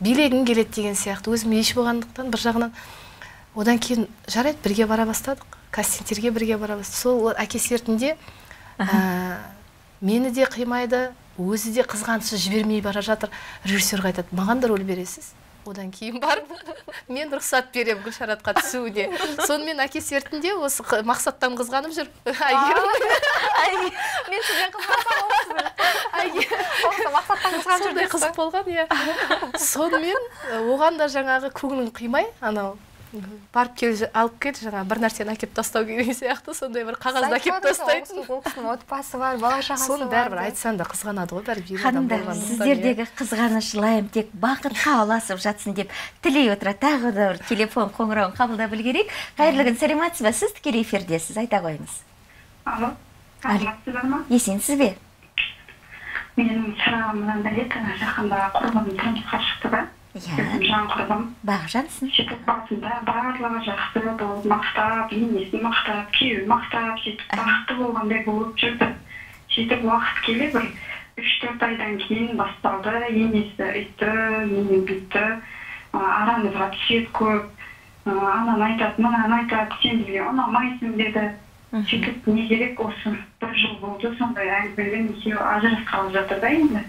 билегім келеді деген сияқты өзім еш болғандықтан бір жағынан одан кейін жарайды бірге бара бастадық кастингтерге бірге бара бастадық. Сол әке сертінде ә, мені де қимайды өзі де қызғанышы жібермей бара жатыр. Режиссерға айтады маған да рөл бересіз? Одан кейін барып мен рұқсат беремін гүлшаратқа түсуіне. Сонымен әкесі ертінде осы мақсаттан қызғанып жүр әйгерім. Мен сізден қызғансам сондай қызық болған иә. Сонымен оған да жаңағы көңілін қимай анау барып кел алып кел жаңағы бір нәрсені әкеліп тастау керек сияқты сондай бір қағазды әкеліп тастайды ол кісінің отбасы бар бала шағасы соны бар бәрібір деп. айтсаң да қызғанады ғой бәрібір ханымдар сіздердегі қызғаныш лайым тек бақытқа ұласып жатсын деп тілей отыра тағы да бір телефон қоңырауын қабылдап үлгерейік. Қайырлы күн сәлеметсіз ба? Сіз тікелей эфирдесіз айта қойыңыз. Алло саламатсыздар ма есенсіз бе? Менің сұрағым мынандай еді жақында құрбым тұрмысқа шықты да. Иә. Жан құрбым. Бақжансың сөйтіп басында барлығы жақсы болып мақтап енесін мақтап күйеуін мақтап сөйтіп бақытты болғандай болып жүрді. Сөйтіп уақыт келе бір үш төрт айдан кейін басталды енесі өйтті енем бүйтті. Арамызға түседі көп. Ананы айтады мынаны айтады сен бізге ұнамайсың деді. Сөйтіп не керек осы бір жыл болды сондай әңгімемен екеуі ажырасқалы жатыр да енді.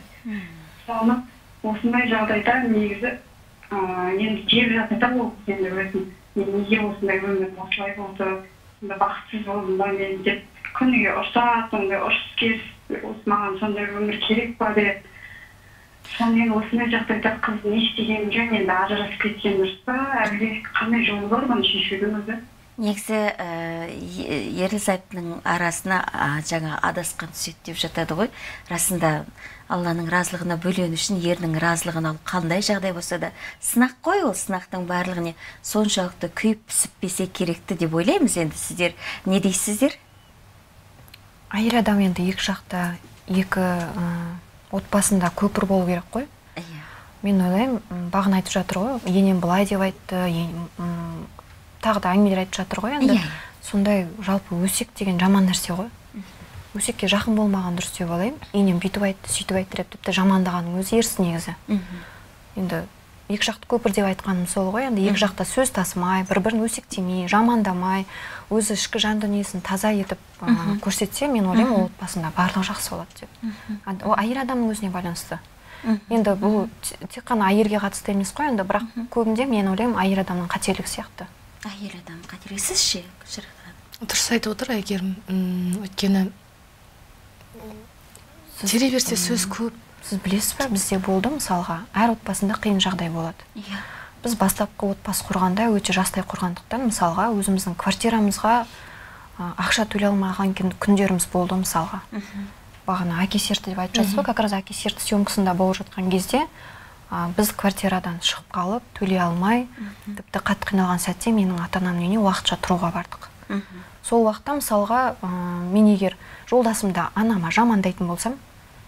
Соны осындай жағдайда негізі ыыы енді жеп жатыр да ол енді өзін. Мен неге осындай өмірім осылай болды сонда бақытсыз болдым ба мен деп күніге ұрсады сондай ұрыс керіс осы маған сондай өмір керек па деп. Сонымен осындай жағдайда қыз не істеген жөн енді ажырасып кеткен дұрыс па? әлде қандай жолы бар бұны шешудің өзі? Негізі ерлі зайыптының арасына жаңа адасқан түседі деп жатады ғой. Расында алланың разылығына бөлену үшін ердің разылығын алу қандай жағдай болса да сынақ қой ол сынақтың барлығына соншалықты күйіп пісіппесе керекті деп ойлаймыз енді сіздер. Не дейсіздер? Әйел адам енді екі жақта екі отбасында көпір болу керек қой. Иә. Мен ойлаймын бағана айтып жатыр ғой енем былай деп айтты тағы да әңгімелер айтып жатыр ғой енді. Иә. сондай жалпы өсек деген жаман нәрсе ғой. Өсекке жақын болмаған дұрыс деп ойлаймын. Енем бүйтіп айтты сөйтіп айтты деп тіпті жамандағанның өзі ерсі негізі. Енді екі жақты көпір деп айтқаным сол ғой. Енді екі жақта сөз тасымай бір бірін өсектемей жамандамай өзі ішкі жан дүниесін таза етіп ы, көрсетсе мен ойлаймын ол отбасында барлығы жақсы болады деп. Ол әйел адамның өзіне байланысты. Енді бұл те- тек қана әйелге қатысты емес қой енді бірақ көбінде мен ойлаймын әйел адамның қателігі сияқты. Әйел адам қателігі сіз ше дұрыс айтып отыр әйгерім. Өйткені тере берсе сөз көп. Сіз білесіз ба бізде болды мысалға. Әр отбасында қиын жағдай болады. Иә. Біз бастапқы отбасы құрғанда өте жастай құрғандықтан мысалға өзіміздің квартирамызға ақша төлей алмаған күн- күндеріміз болды мысалға. Бағана әке серті деп айтып жатсыз ғой как раз әке серті съемкасында болып жатқан кезде біз квартирадан шығып қалып төлей алмай тіпті қатты қиналған сәтте менің ата анамның үйіне уақытша тұруға бардық. Сол уақытта мысалға ә, мен егер жолдасымды анама жамандайтын болсам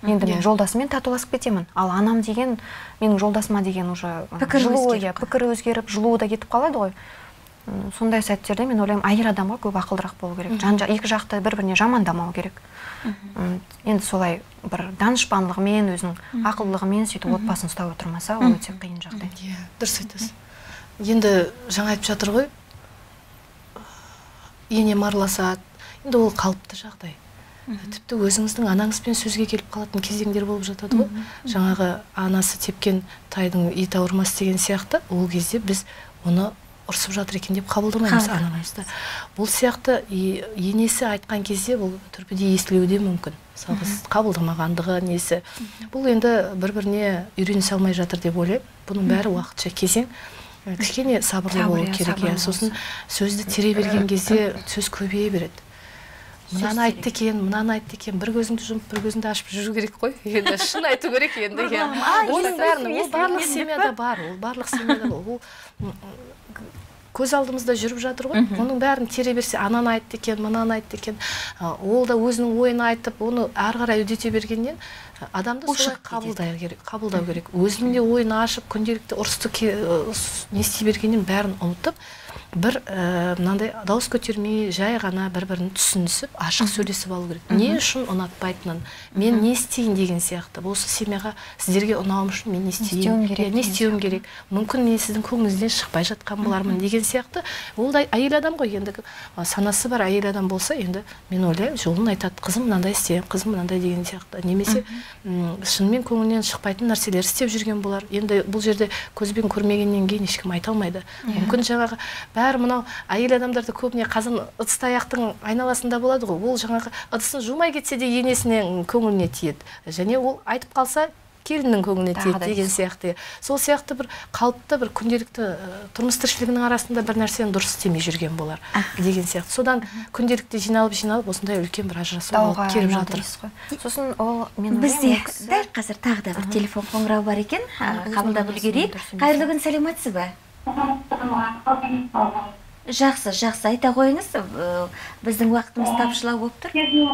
енді мен жолдасыммен татуласып кетемін. Ал анам деген менің жолдасыма деген уже ы, Пікірі жылуы, өзгеріп иә, пікірі өзгеріп жылуы да кетіп қалады ғой. Сондай сәттерде мен ойлаймын әйел адамға көп ақылдырақ болу керек. Жан екі жақты бір біріне жамандамау керек. Енді солай бір данышпандылығымен өзінің ақылдылығымен сөйтіп отбасын ұстап отырмаса ол өте қиын жағдай. Иә дұрыс айтасыз енді жаңа айтып жатыр ғой. Енем араласады енді ол қалыпты жағдай. Тіпті өзіңіздің анаңызбен сөзге келіп қалатын кезеңдер болып жатады ғой. Жаңағы анасы тепкен тайдың ет ауырмас деген сияқты. Ол кезде біз оны ұрсып жатыр екен деп қабылдамаймыз анамызды. Бұл сияқты и- енесі айтқан кезде бұл түрпіде естілуі де мүмкін. Мысалы қабылдамағандығы несі. Бұл енді бір біріне үйренісе алмай жатыр деп ойлаймын. Бұның бәрі уақытша кезең. Кішкене сабырлы Сабыр, болу иә, керек иә сосын сөзді тере берген кезде сөз көбейе береді. Мынаны айтты екен мынаны айтты екен. Бір көзіңді жұмып бір көзіңді ашып жүру керек қой. Енді шын айту керек енді иә. оның бәрін ол барлық семьяда бар ол барлық семьяда ол көз алдымызда жүріп жатыр ғой. Оның бәрін тере берсе ананы айтты екен мынаны айтты екен. Ол да өзінің ойын айтып оны ары қарай үдете бергеннен адамды солай Ушығып қабылдай керек қабылдау керек. Өзінің де ойын ашып күнделікті ұрысты не істей бергеннен бәрін ұмытып бір ә, мынандай дауыс көтермей жай ғана бір бірін түсінісіп ашық сөйлесіп алу керек. Не үшін ұнатпайтынын мен не істейін деген сияқты. Осы семьяға сіздерге ұнауым үшін мен не істейін. керек не істеуім керек. Мүмкін мен сіздің көңіліңізден шықпай жатқан болармын деген сияқты. Ол да әйел адам ғой енді. Санасы бар әйел адам болса енді мен ойлаймын жолын айтады. Қызым мынандай істе қызым мынандай деген сияқты. Немесе шынымен көңілінен шықпайтын нәрселер істеп жүрген болар. Енді бұл жерде көзбен көрмегеннен кейін ешкім айта алмайды. Мүмкін жаңағы бәрі мынау әйел адамдарда көбіне қазан ыдыс таяқтың айналасында болады ғой. Ол жаңағы ыдысын жумай кетсе де енесінің көңіліне тиеді. Және ол айтып қалса келіннің көңіліне тиеді деген сияқты. Иә. сол сияқты бір қалыпты бір күнделікті тұрмыс тіршілігінің арасында бір нәрсені дұрыс істемей жүрген болар деген сияқты. Содан күнделікті жиналып жиналып осындай үлкен бір ажырасу дауға болып келіп жатыр. сосын ол мен бізде дәл қазір тағы да бір телефон қоңырау бар екен. Қабылдап үлгерейік. қайырлы күн сәлеметсіз ба? Жақсы жақсы айта қойыңыз Э, біздің уақытымыз тапшылау болып тұр деген.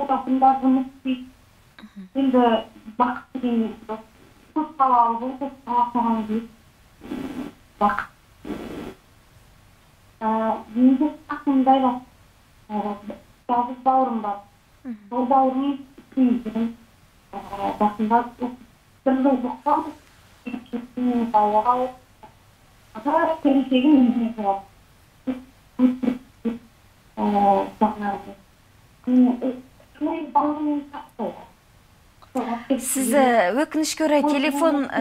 Отасында жұмыс істейді. Енді бақыт деген көп балалы болып саған дейді. Бақыт. Жалғыз бауырым бар. Ол бауырым басында бір жыл жоқтан кеткен балаға ата келешегін өзіне болады жаңағы сіз э, өкінішке орай телефон э,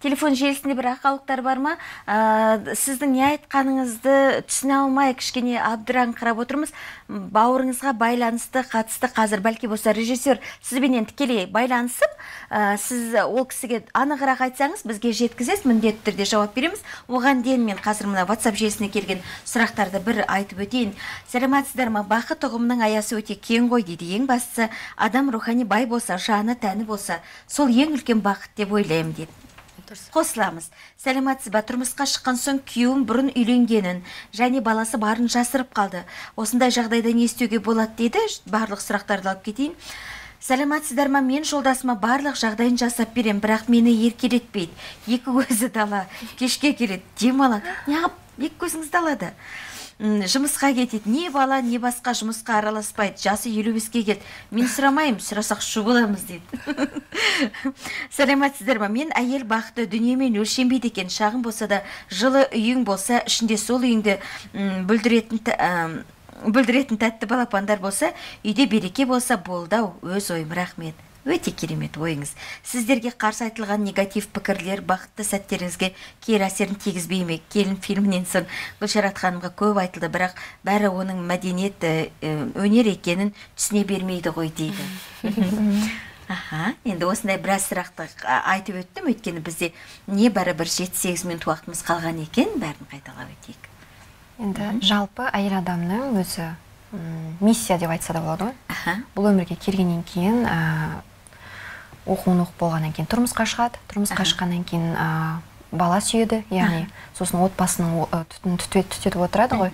телефон желісінде бір ақаулықтар бар ма? Ә, сіздің не айтқаныңызды түсіне алмай кішкене абдыраңқырап отырмыз. Бауырыңызға байланысты қатысты қазір бәлки болса режиссер сізбенен тікелей байланысып ә, сіз ол кісіге анығырақ айтсаңыз бізге жеткізесіз міндетті түрде жауап береміз. Оған дейін мен қазір мына whatsapp желісіне келген сұрақтарды бір айтып өтейін. Сәлеметсіздер ма? Бақыт ұғымының аясы өте кең ғой дейді ең бастысы. Адам рухани бай болса жаны тәні болса сол ең үлкен бақыт деп ойлаймын дейді қосыламыз. Сәлеметсіз ба? Тұрмысқа шыққан соң күйеуім бұрын үйленгенін және баласы барын жасырып қалды. Осындай жағдайда не істеуге болады дейді? Барлық сұрақтарды алып кетейін. Сәлеметсіздер ма? Мен жолдасыма барлық жағдайын жасап берем. Бірақ мені еркелетпейді. Екі көзі дала. Кешке келеді. Демалады. Неғып екі көзіңіз далада. М, жұмысқа кетеді не бала не басқа жұмысқа араласпайды жасы елу беске келді. Мен сұрамаймын сұрасақ шу боламыз дейді. Сәлеметсіздер ма? Мен әйел бақыты дүниемен өлшенбейді екен. Шағын болса да жылы үйің болса ішінде сол үйіңді бүлдіретін бүлдіретін тәтті балапандар болса үйде береке болса болды ау өз ойым рахмет. Өте керемет ойыңыз. Сіздерге қарсы айтылған негатив пікірлер бақытты сәттеріңізге кері әсерін тигізбей ме? Келін фильмінен соң гүлшарат ханымға көп айтылды бірақ бәрі оның мәдениет э, э, өнер екенін түсіне бермейді ғой дейді. Аха енді осындай біраз сұрақты айтып өттім. Өйткені бізде небәрі бір жеті сегіз минут уақытымыз қалған екен. Бәрін қайталап өтейік. Енді жалпы әйел адамның өзі м, миссия деп айтса да болады ғой. Бұл өмірге келгеннен кейін ә, оқуын оқып болғаннан кейін тұрмысқа шығады. Тұрмысқа шыққаннан кейін ә, бала сүйеді яғни сосын отбасының ы, түтін түтет- түтетіп отырады ғой.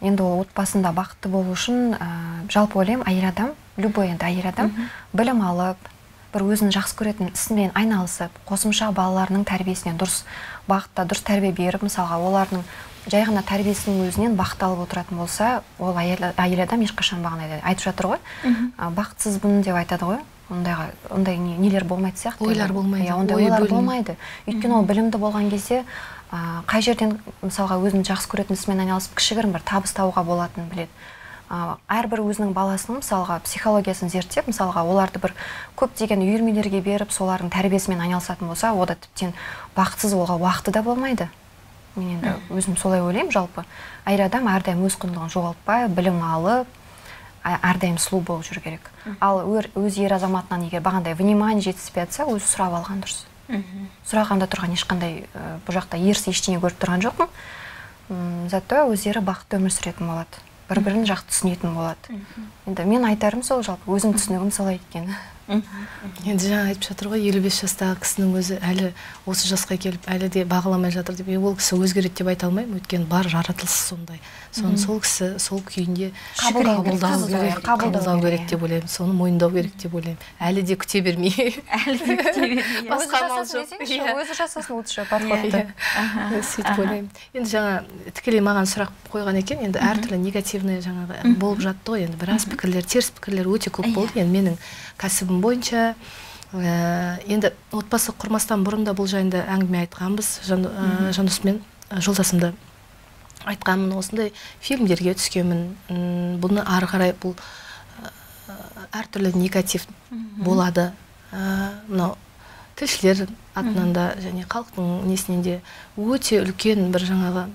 Енді ол отбасында бақытты болу үшін ә, жалпы ойлаймын әйел адам любой енді әйел адам білім алып бір өзін жақсы көретін ісімен айналысып қосымша балаларының тәрбиесіне дұрыс бағытта дұрыс тәрбие беріп мысалға олардың жай ғана тәрбиесінің өзінен бақыт алып отыратын болса ол әйел, әйел адам ешқашан бағана айтып жатыр ғой. Ә, бақытсызбын деп айтады ғой. Ондайға ондай не- нелер болмайтын сияқты Ойлар болмайды, иә ондай ой ойлар болмайды. Өйткені ол білімді болған кезде ә, қай жерден мысалға өзін жақсы көретін ісімен айналысып кішігірім бір табыс табуға болатынын біледі. Ә, әрбір өзінің баласының мысалға психологиясын зерттеп мысалға оларды бір көптеген үйірмелерге беріп солардың тәрбиесімен айналысатын болса ода тіптен бақытсыз болуға уақыты да болмайды. Мен енді өзім солай ойлаймын жалпы. Әйел адам әрдайым өз құндылығын жоғалтпай білім алып әрдайым сұлу болып жүру керек. Ал өз ер азаматынан егер бағандай внимание жетіспей жатса өзі сұрап алған дұрыс. Сұрағанда тұрған ешқандай ә, бұл жақта ерсі ештеңе көріп тұрған жоқпын. Зато өздері бақытты өмір сүретін болады. Бір бірін жақсы түсінетін болады. Енді мен айтарым сол жалпы өзім түсінігім солай екен. Енді жаңа айтып жатыр ғой елу бес жастағы кісінің өзі әлі осы жасқа келіп әлі де бағаламай жатыр деп. Ол кісі өзгереді деп айта алмаймын. Өйткені бар жаратылысы сондай. Соны сол кісі сол күйінде Қабылдау керек, деп ойлаймын. Соны мойындау керек деп ойлаймын. Әлі де күте бермей. Әлі де күте бермей. Басқа жоқ. Иә. өзі жасасын лучше подходты Иә, сөйтіп ойлаймын. Енді жаңа тікелей маған сұрақ қойған екен. Енді әртүрлі негативный жаңағы болып жатты ғой. Енді біраз пікірлер теріс пікірлер өте көп болды. енді менің кәсібім бойынша ә, енді отбасы құрмастан бұрын да бұл жайында әңгіме айтқанбыз. Жан, ә, жандоспен ә, жолдасымды айтқанмын осындай фильмдерге түскенмін. Бұны ары қарай бұл әртүрлі негатив болады. Мынау тілшілер атынан да және халықтың несінен де өте үлкен бір жаңағы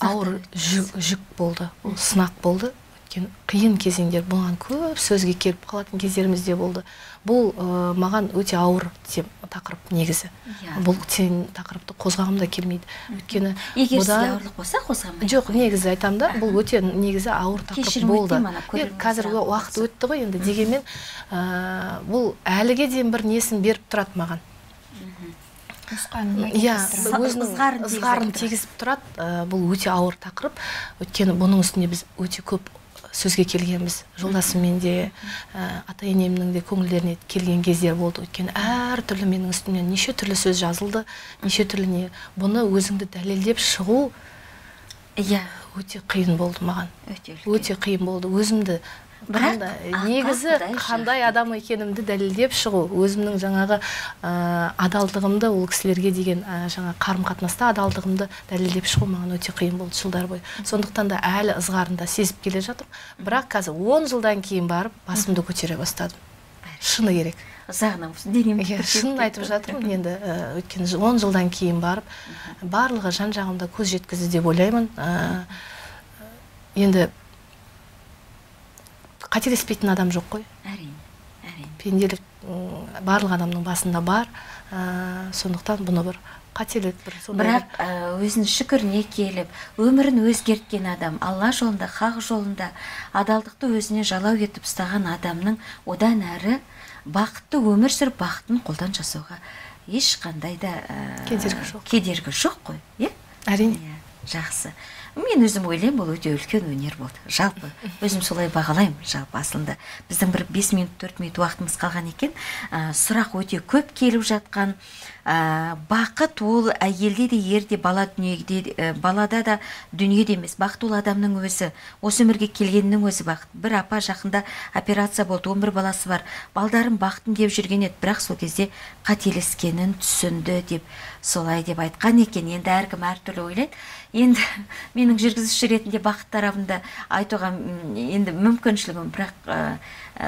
ауыр жүк, жүк болды. Ол сынақ болды. Өйткені қиын кезеңдер бұған көп сөзге келіп қалатын кездеріміз де болды. Бұл ә, маған өте ауыр тем, тақырып негізі. Иә. бұл тен тақырыпты қозғағым да келмейді. Өйткені егер сізде бұдан- ауырлық болса қозғамай жоқ негізі айтамын да бұл өте негізі ауыр тақырып болды. қазір уақыт өтті ғой енді дегенмен ә, бұл әліге дейін бір несін беріп тұрады маған. Иә өзінің ызғарын тигізіп тұрады. бұл өте ауыр тақырып. Өйткені бұның үстіне біз өте көп сөзге келгенбіз. Жолдасыммен де ә, ата енемнің де көңілдеріне келген кездер болды өйткені әртүрлі менің үстімнен неше түрлі сөз жазылды неше түрлі не. Бұны өзіңді дәлелдеп шығу иә. өте қиын болды маған. Өте өте қиын болды. Өзімді Бірақ негізі қандай адам екенімді дәлелдеп шығу өзімнің жаңағы ә, адалдығымды ол кісілерге деген ә, жаңа қарым қатынаста адалдығымды дәлелдеп шығу маған өте қиын болды жылдар бойы. Сондықтан да әлі ызғарында сезіп келе жатырмын. Бірақ қазір он жылдан кейін барып басымды көтере бастадым. Шыны керек. Денем иә шынын айтып жатырмын енді өйткені он жылдан кейін барып барлығы жан жағымда көз жеткізді деп ойлаймын. Енді қателеспейтін адам жоқ қой. Әрине әрине. Пенделік барлық адамның басында бар ә, сондықтан бұны бір қателік бір бірақ өзінің шүкіріне келіп өмірін өзгерткен адам алла жолында хақ жолында адалдықты өзіне жалау етіп ұстаған адамның одан әрі бақытты өмір сүріп бақытын қолдан жасауға ешқандай да ә, Кедергі жоқ. кедергі жоқ қой иә? Әрине. Иә жақсы. Мен өзім ойлаймын бұл өте үлкен өнер болды. Жалпы өзім солай бағалаймын. Жалпы асылында біздің бір бес минут төрт минут уақытымыз қалған екен. Ә, сұрақ өте көп келіп жатқан. Ә, бақыт ол әйелде де ерде бала дүниеде де- ә, балада да дүниеде емес. Бақыт ол адамның өзі осы өмірге келгеннің өзі бақыт. Бір апа жақында операция болды он бір баласы бар. Балдарым бақытым деп жүрген еді бірақ сол кезде қателескенін түсінді деп солай деп айтқан екен. Енді әркім әртүрлі ойлайды. Енді менің жүргізуші ретінде бақыт тарабында айтуға енді мүмкіншілігім бірақ ә,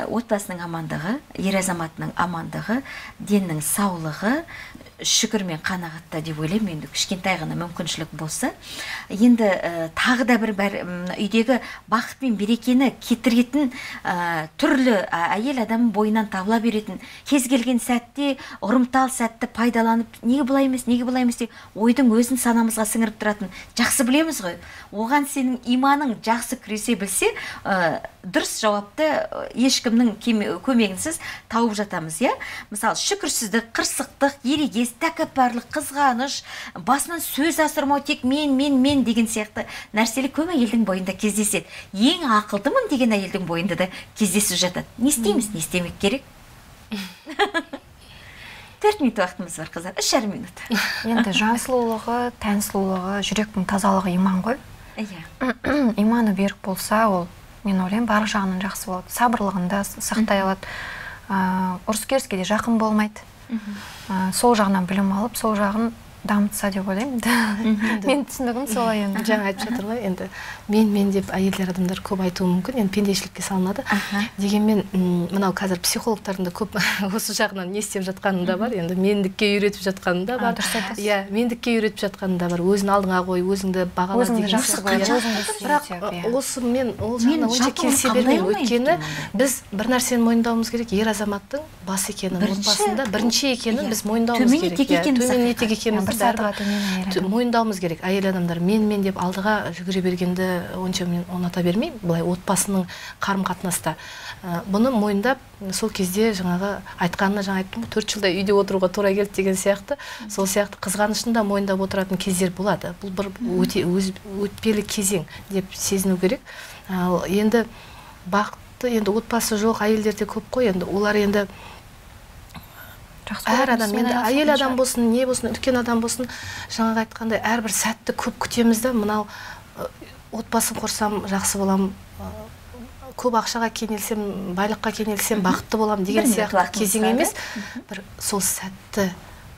отбасының амандығы ер азаматының амандығы деннің саулығы шүкір мен қанағатта деп ойлаймын. Енді кішкентай ғана мүмкіншілік болса. Енді ә, тағы да бір бәр, үйдегі бақыт пен берекені кетіретін ә, түрлі әйел адамның бойынан табыла беретін кез келген сәтте ұрымтал сәтті пайдаланып неге былай емес неге былай емес? деп ойдың өзін санамызға сіңіріп тұратын. Жақсы білеміз ғой. Оған сенің иманың жақсы күресе білсе ә, дұрыс жауапты ешкімнің көмегінсіз тауып жатамыз иә? Мысалы шүкірсіздік қырсықтық ерегес тәкаппарлық қызғаныш басынан сөз асырмау тек мен мен мен деген сияқты нәрселер көп әйелдің бойында кездеседі. Ең ақылдымын деген әйелдің бойында да кездесіп жатады. Не істейміз не істемек керек? Төрт минут уақытымыз бар қыздар. Үш жарым минут. Енді жан сұлулығы тән сұлулығы жүректің тазалығы иман ғой. Иә. Иманы берік болса ол мен ойлаймын барлық жағынан жақсы болады. Сабырлығын да сақтай алады. Ыыы ұрыс керіске де жақын болмайды. Сол жағынан білім алып сол жағын дамытса деп ойлаймын. Енді менің түсінігім солай енді. Жаңа айтып жатыр ғой енді мен мен деп әйелдер адамдар көп айтуы мүмкін енді пендешілікке салынады. Дегенмен мынау қазір психологтардың да көп осы жағынан не істеп жатқаны да бар енді мендікке үйретіп жатқаны да бар. дұрыс айтасыз. иә мендікке үйретіп жатқаны да бар. Өзін алдыңа қой өзіңді бағала бірақ иә. осы мен ол Мен жағына онша жалпы келісе бермеймін. өйткені біз бір нәрсені мойындауымыз керек. Ер азаматтың бас екенін отбасында бірінші екенін иә, біз мойындауымыз керек. иә, төмен етек екенімізді мойындауымыз керек. Әйел адамдар мен мен деп алдыға жүгіре бергенді онша мен ұната бермеймін. Былай отбасының қарым қатынаста Ә, бұны мойындап сол кезде жаңағы айтқанына жаңа айттым ғой төрт жылдай үйде отыруға тура келді деген сияқты. Сол сияқты қызғанышын да мойындап отыратын кездер болады. Бұл бір өте өз, өтпелі кезең деп сезіну керек. Ал енді бақытты енді отбасы жоқ әйелдер де көп қой. Енді олар енді әр адам енді әйел адам болсын не болсын үлкен адам болсын жаңағы айтқандай әрбір сәтті көп күтеміз да мынау отбасын құрсам жақсы боламын көп ақшаға кенелсем байлыққа кенелсем бақытты боламын деген сияқты кезең емес. бір сол сәтті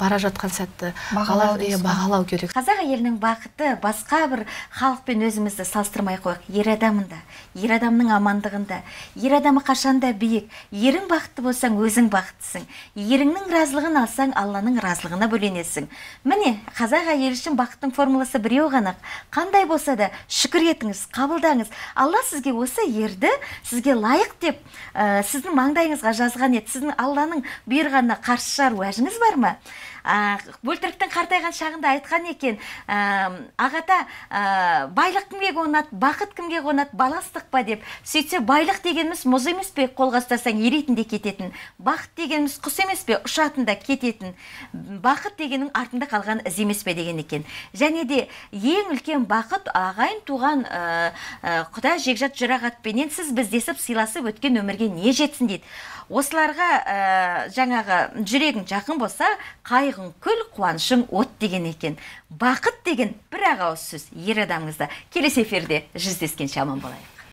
бара жатқан сәтті Бағалау ала- дейсіз иә, бағалау керек. Қазақ әйелінің бақыты басқа бір халықпен өзімізді салыстырмай ақ қояйық. Ер адамында ер адамның амандығында ер адамы қашанда биік. Ерің бақытты болсаң өзің бақыттысың. Еріңнің разылығын алсаң алланың разылығына бөленесің. Міне қазақ әйелі үшін бақыттың формуласы біреу ғана қандай болса да шүкір етіңіз қабылдаңыз. Алла сізге осы ерді сізге лайық деп ә, сіздің маңдайыңызға жазған еді. Сіздің алланың бұйырғанына қарсы шығар уәжіңіз бар ма? Бөлтіріктің қартайған шағында айтқан екен ағата байлық кімге қонады бақыт кімге қонады баластық па? деп. Сөйтсе байлық дегеніміз мұз емес пе қолға ұстасаң еритін де кететін. Бақыт дегеніміз құс емес пе ұшатын да кететін. Бақыт дегеннің артында қалған із емес пе? деген екен. Және де ең үлкен бақыт ағайын туған құда жекжат жұрағатпенен сіз біздесіп сыйласып өткен өмірге не жетсін? дейді. Осыларға ә, жаңағы жүрегің жақын болса қайғың күл қуанышың от деген екен. Бақыт деген бір ақ ауыз сөз ер адамыңызда. Келесі эфирде жүздескенше аман болайық.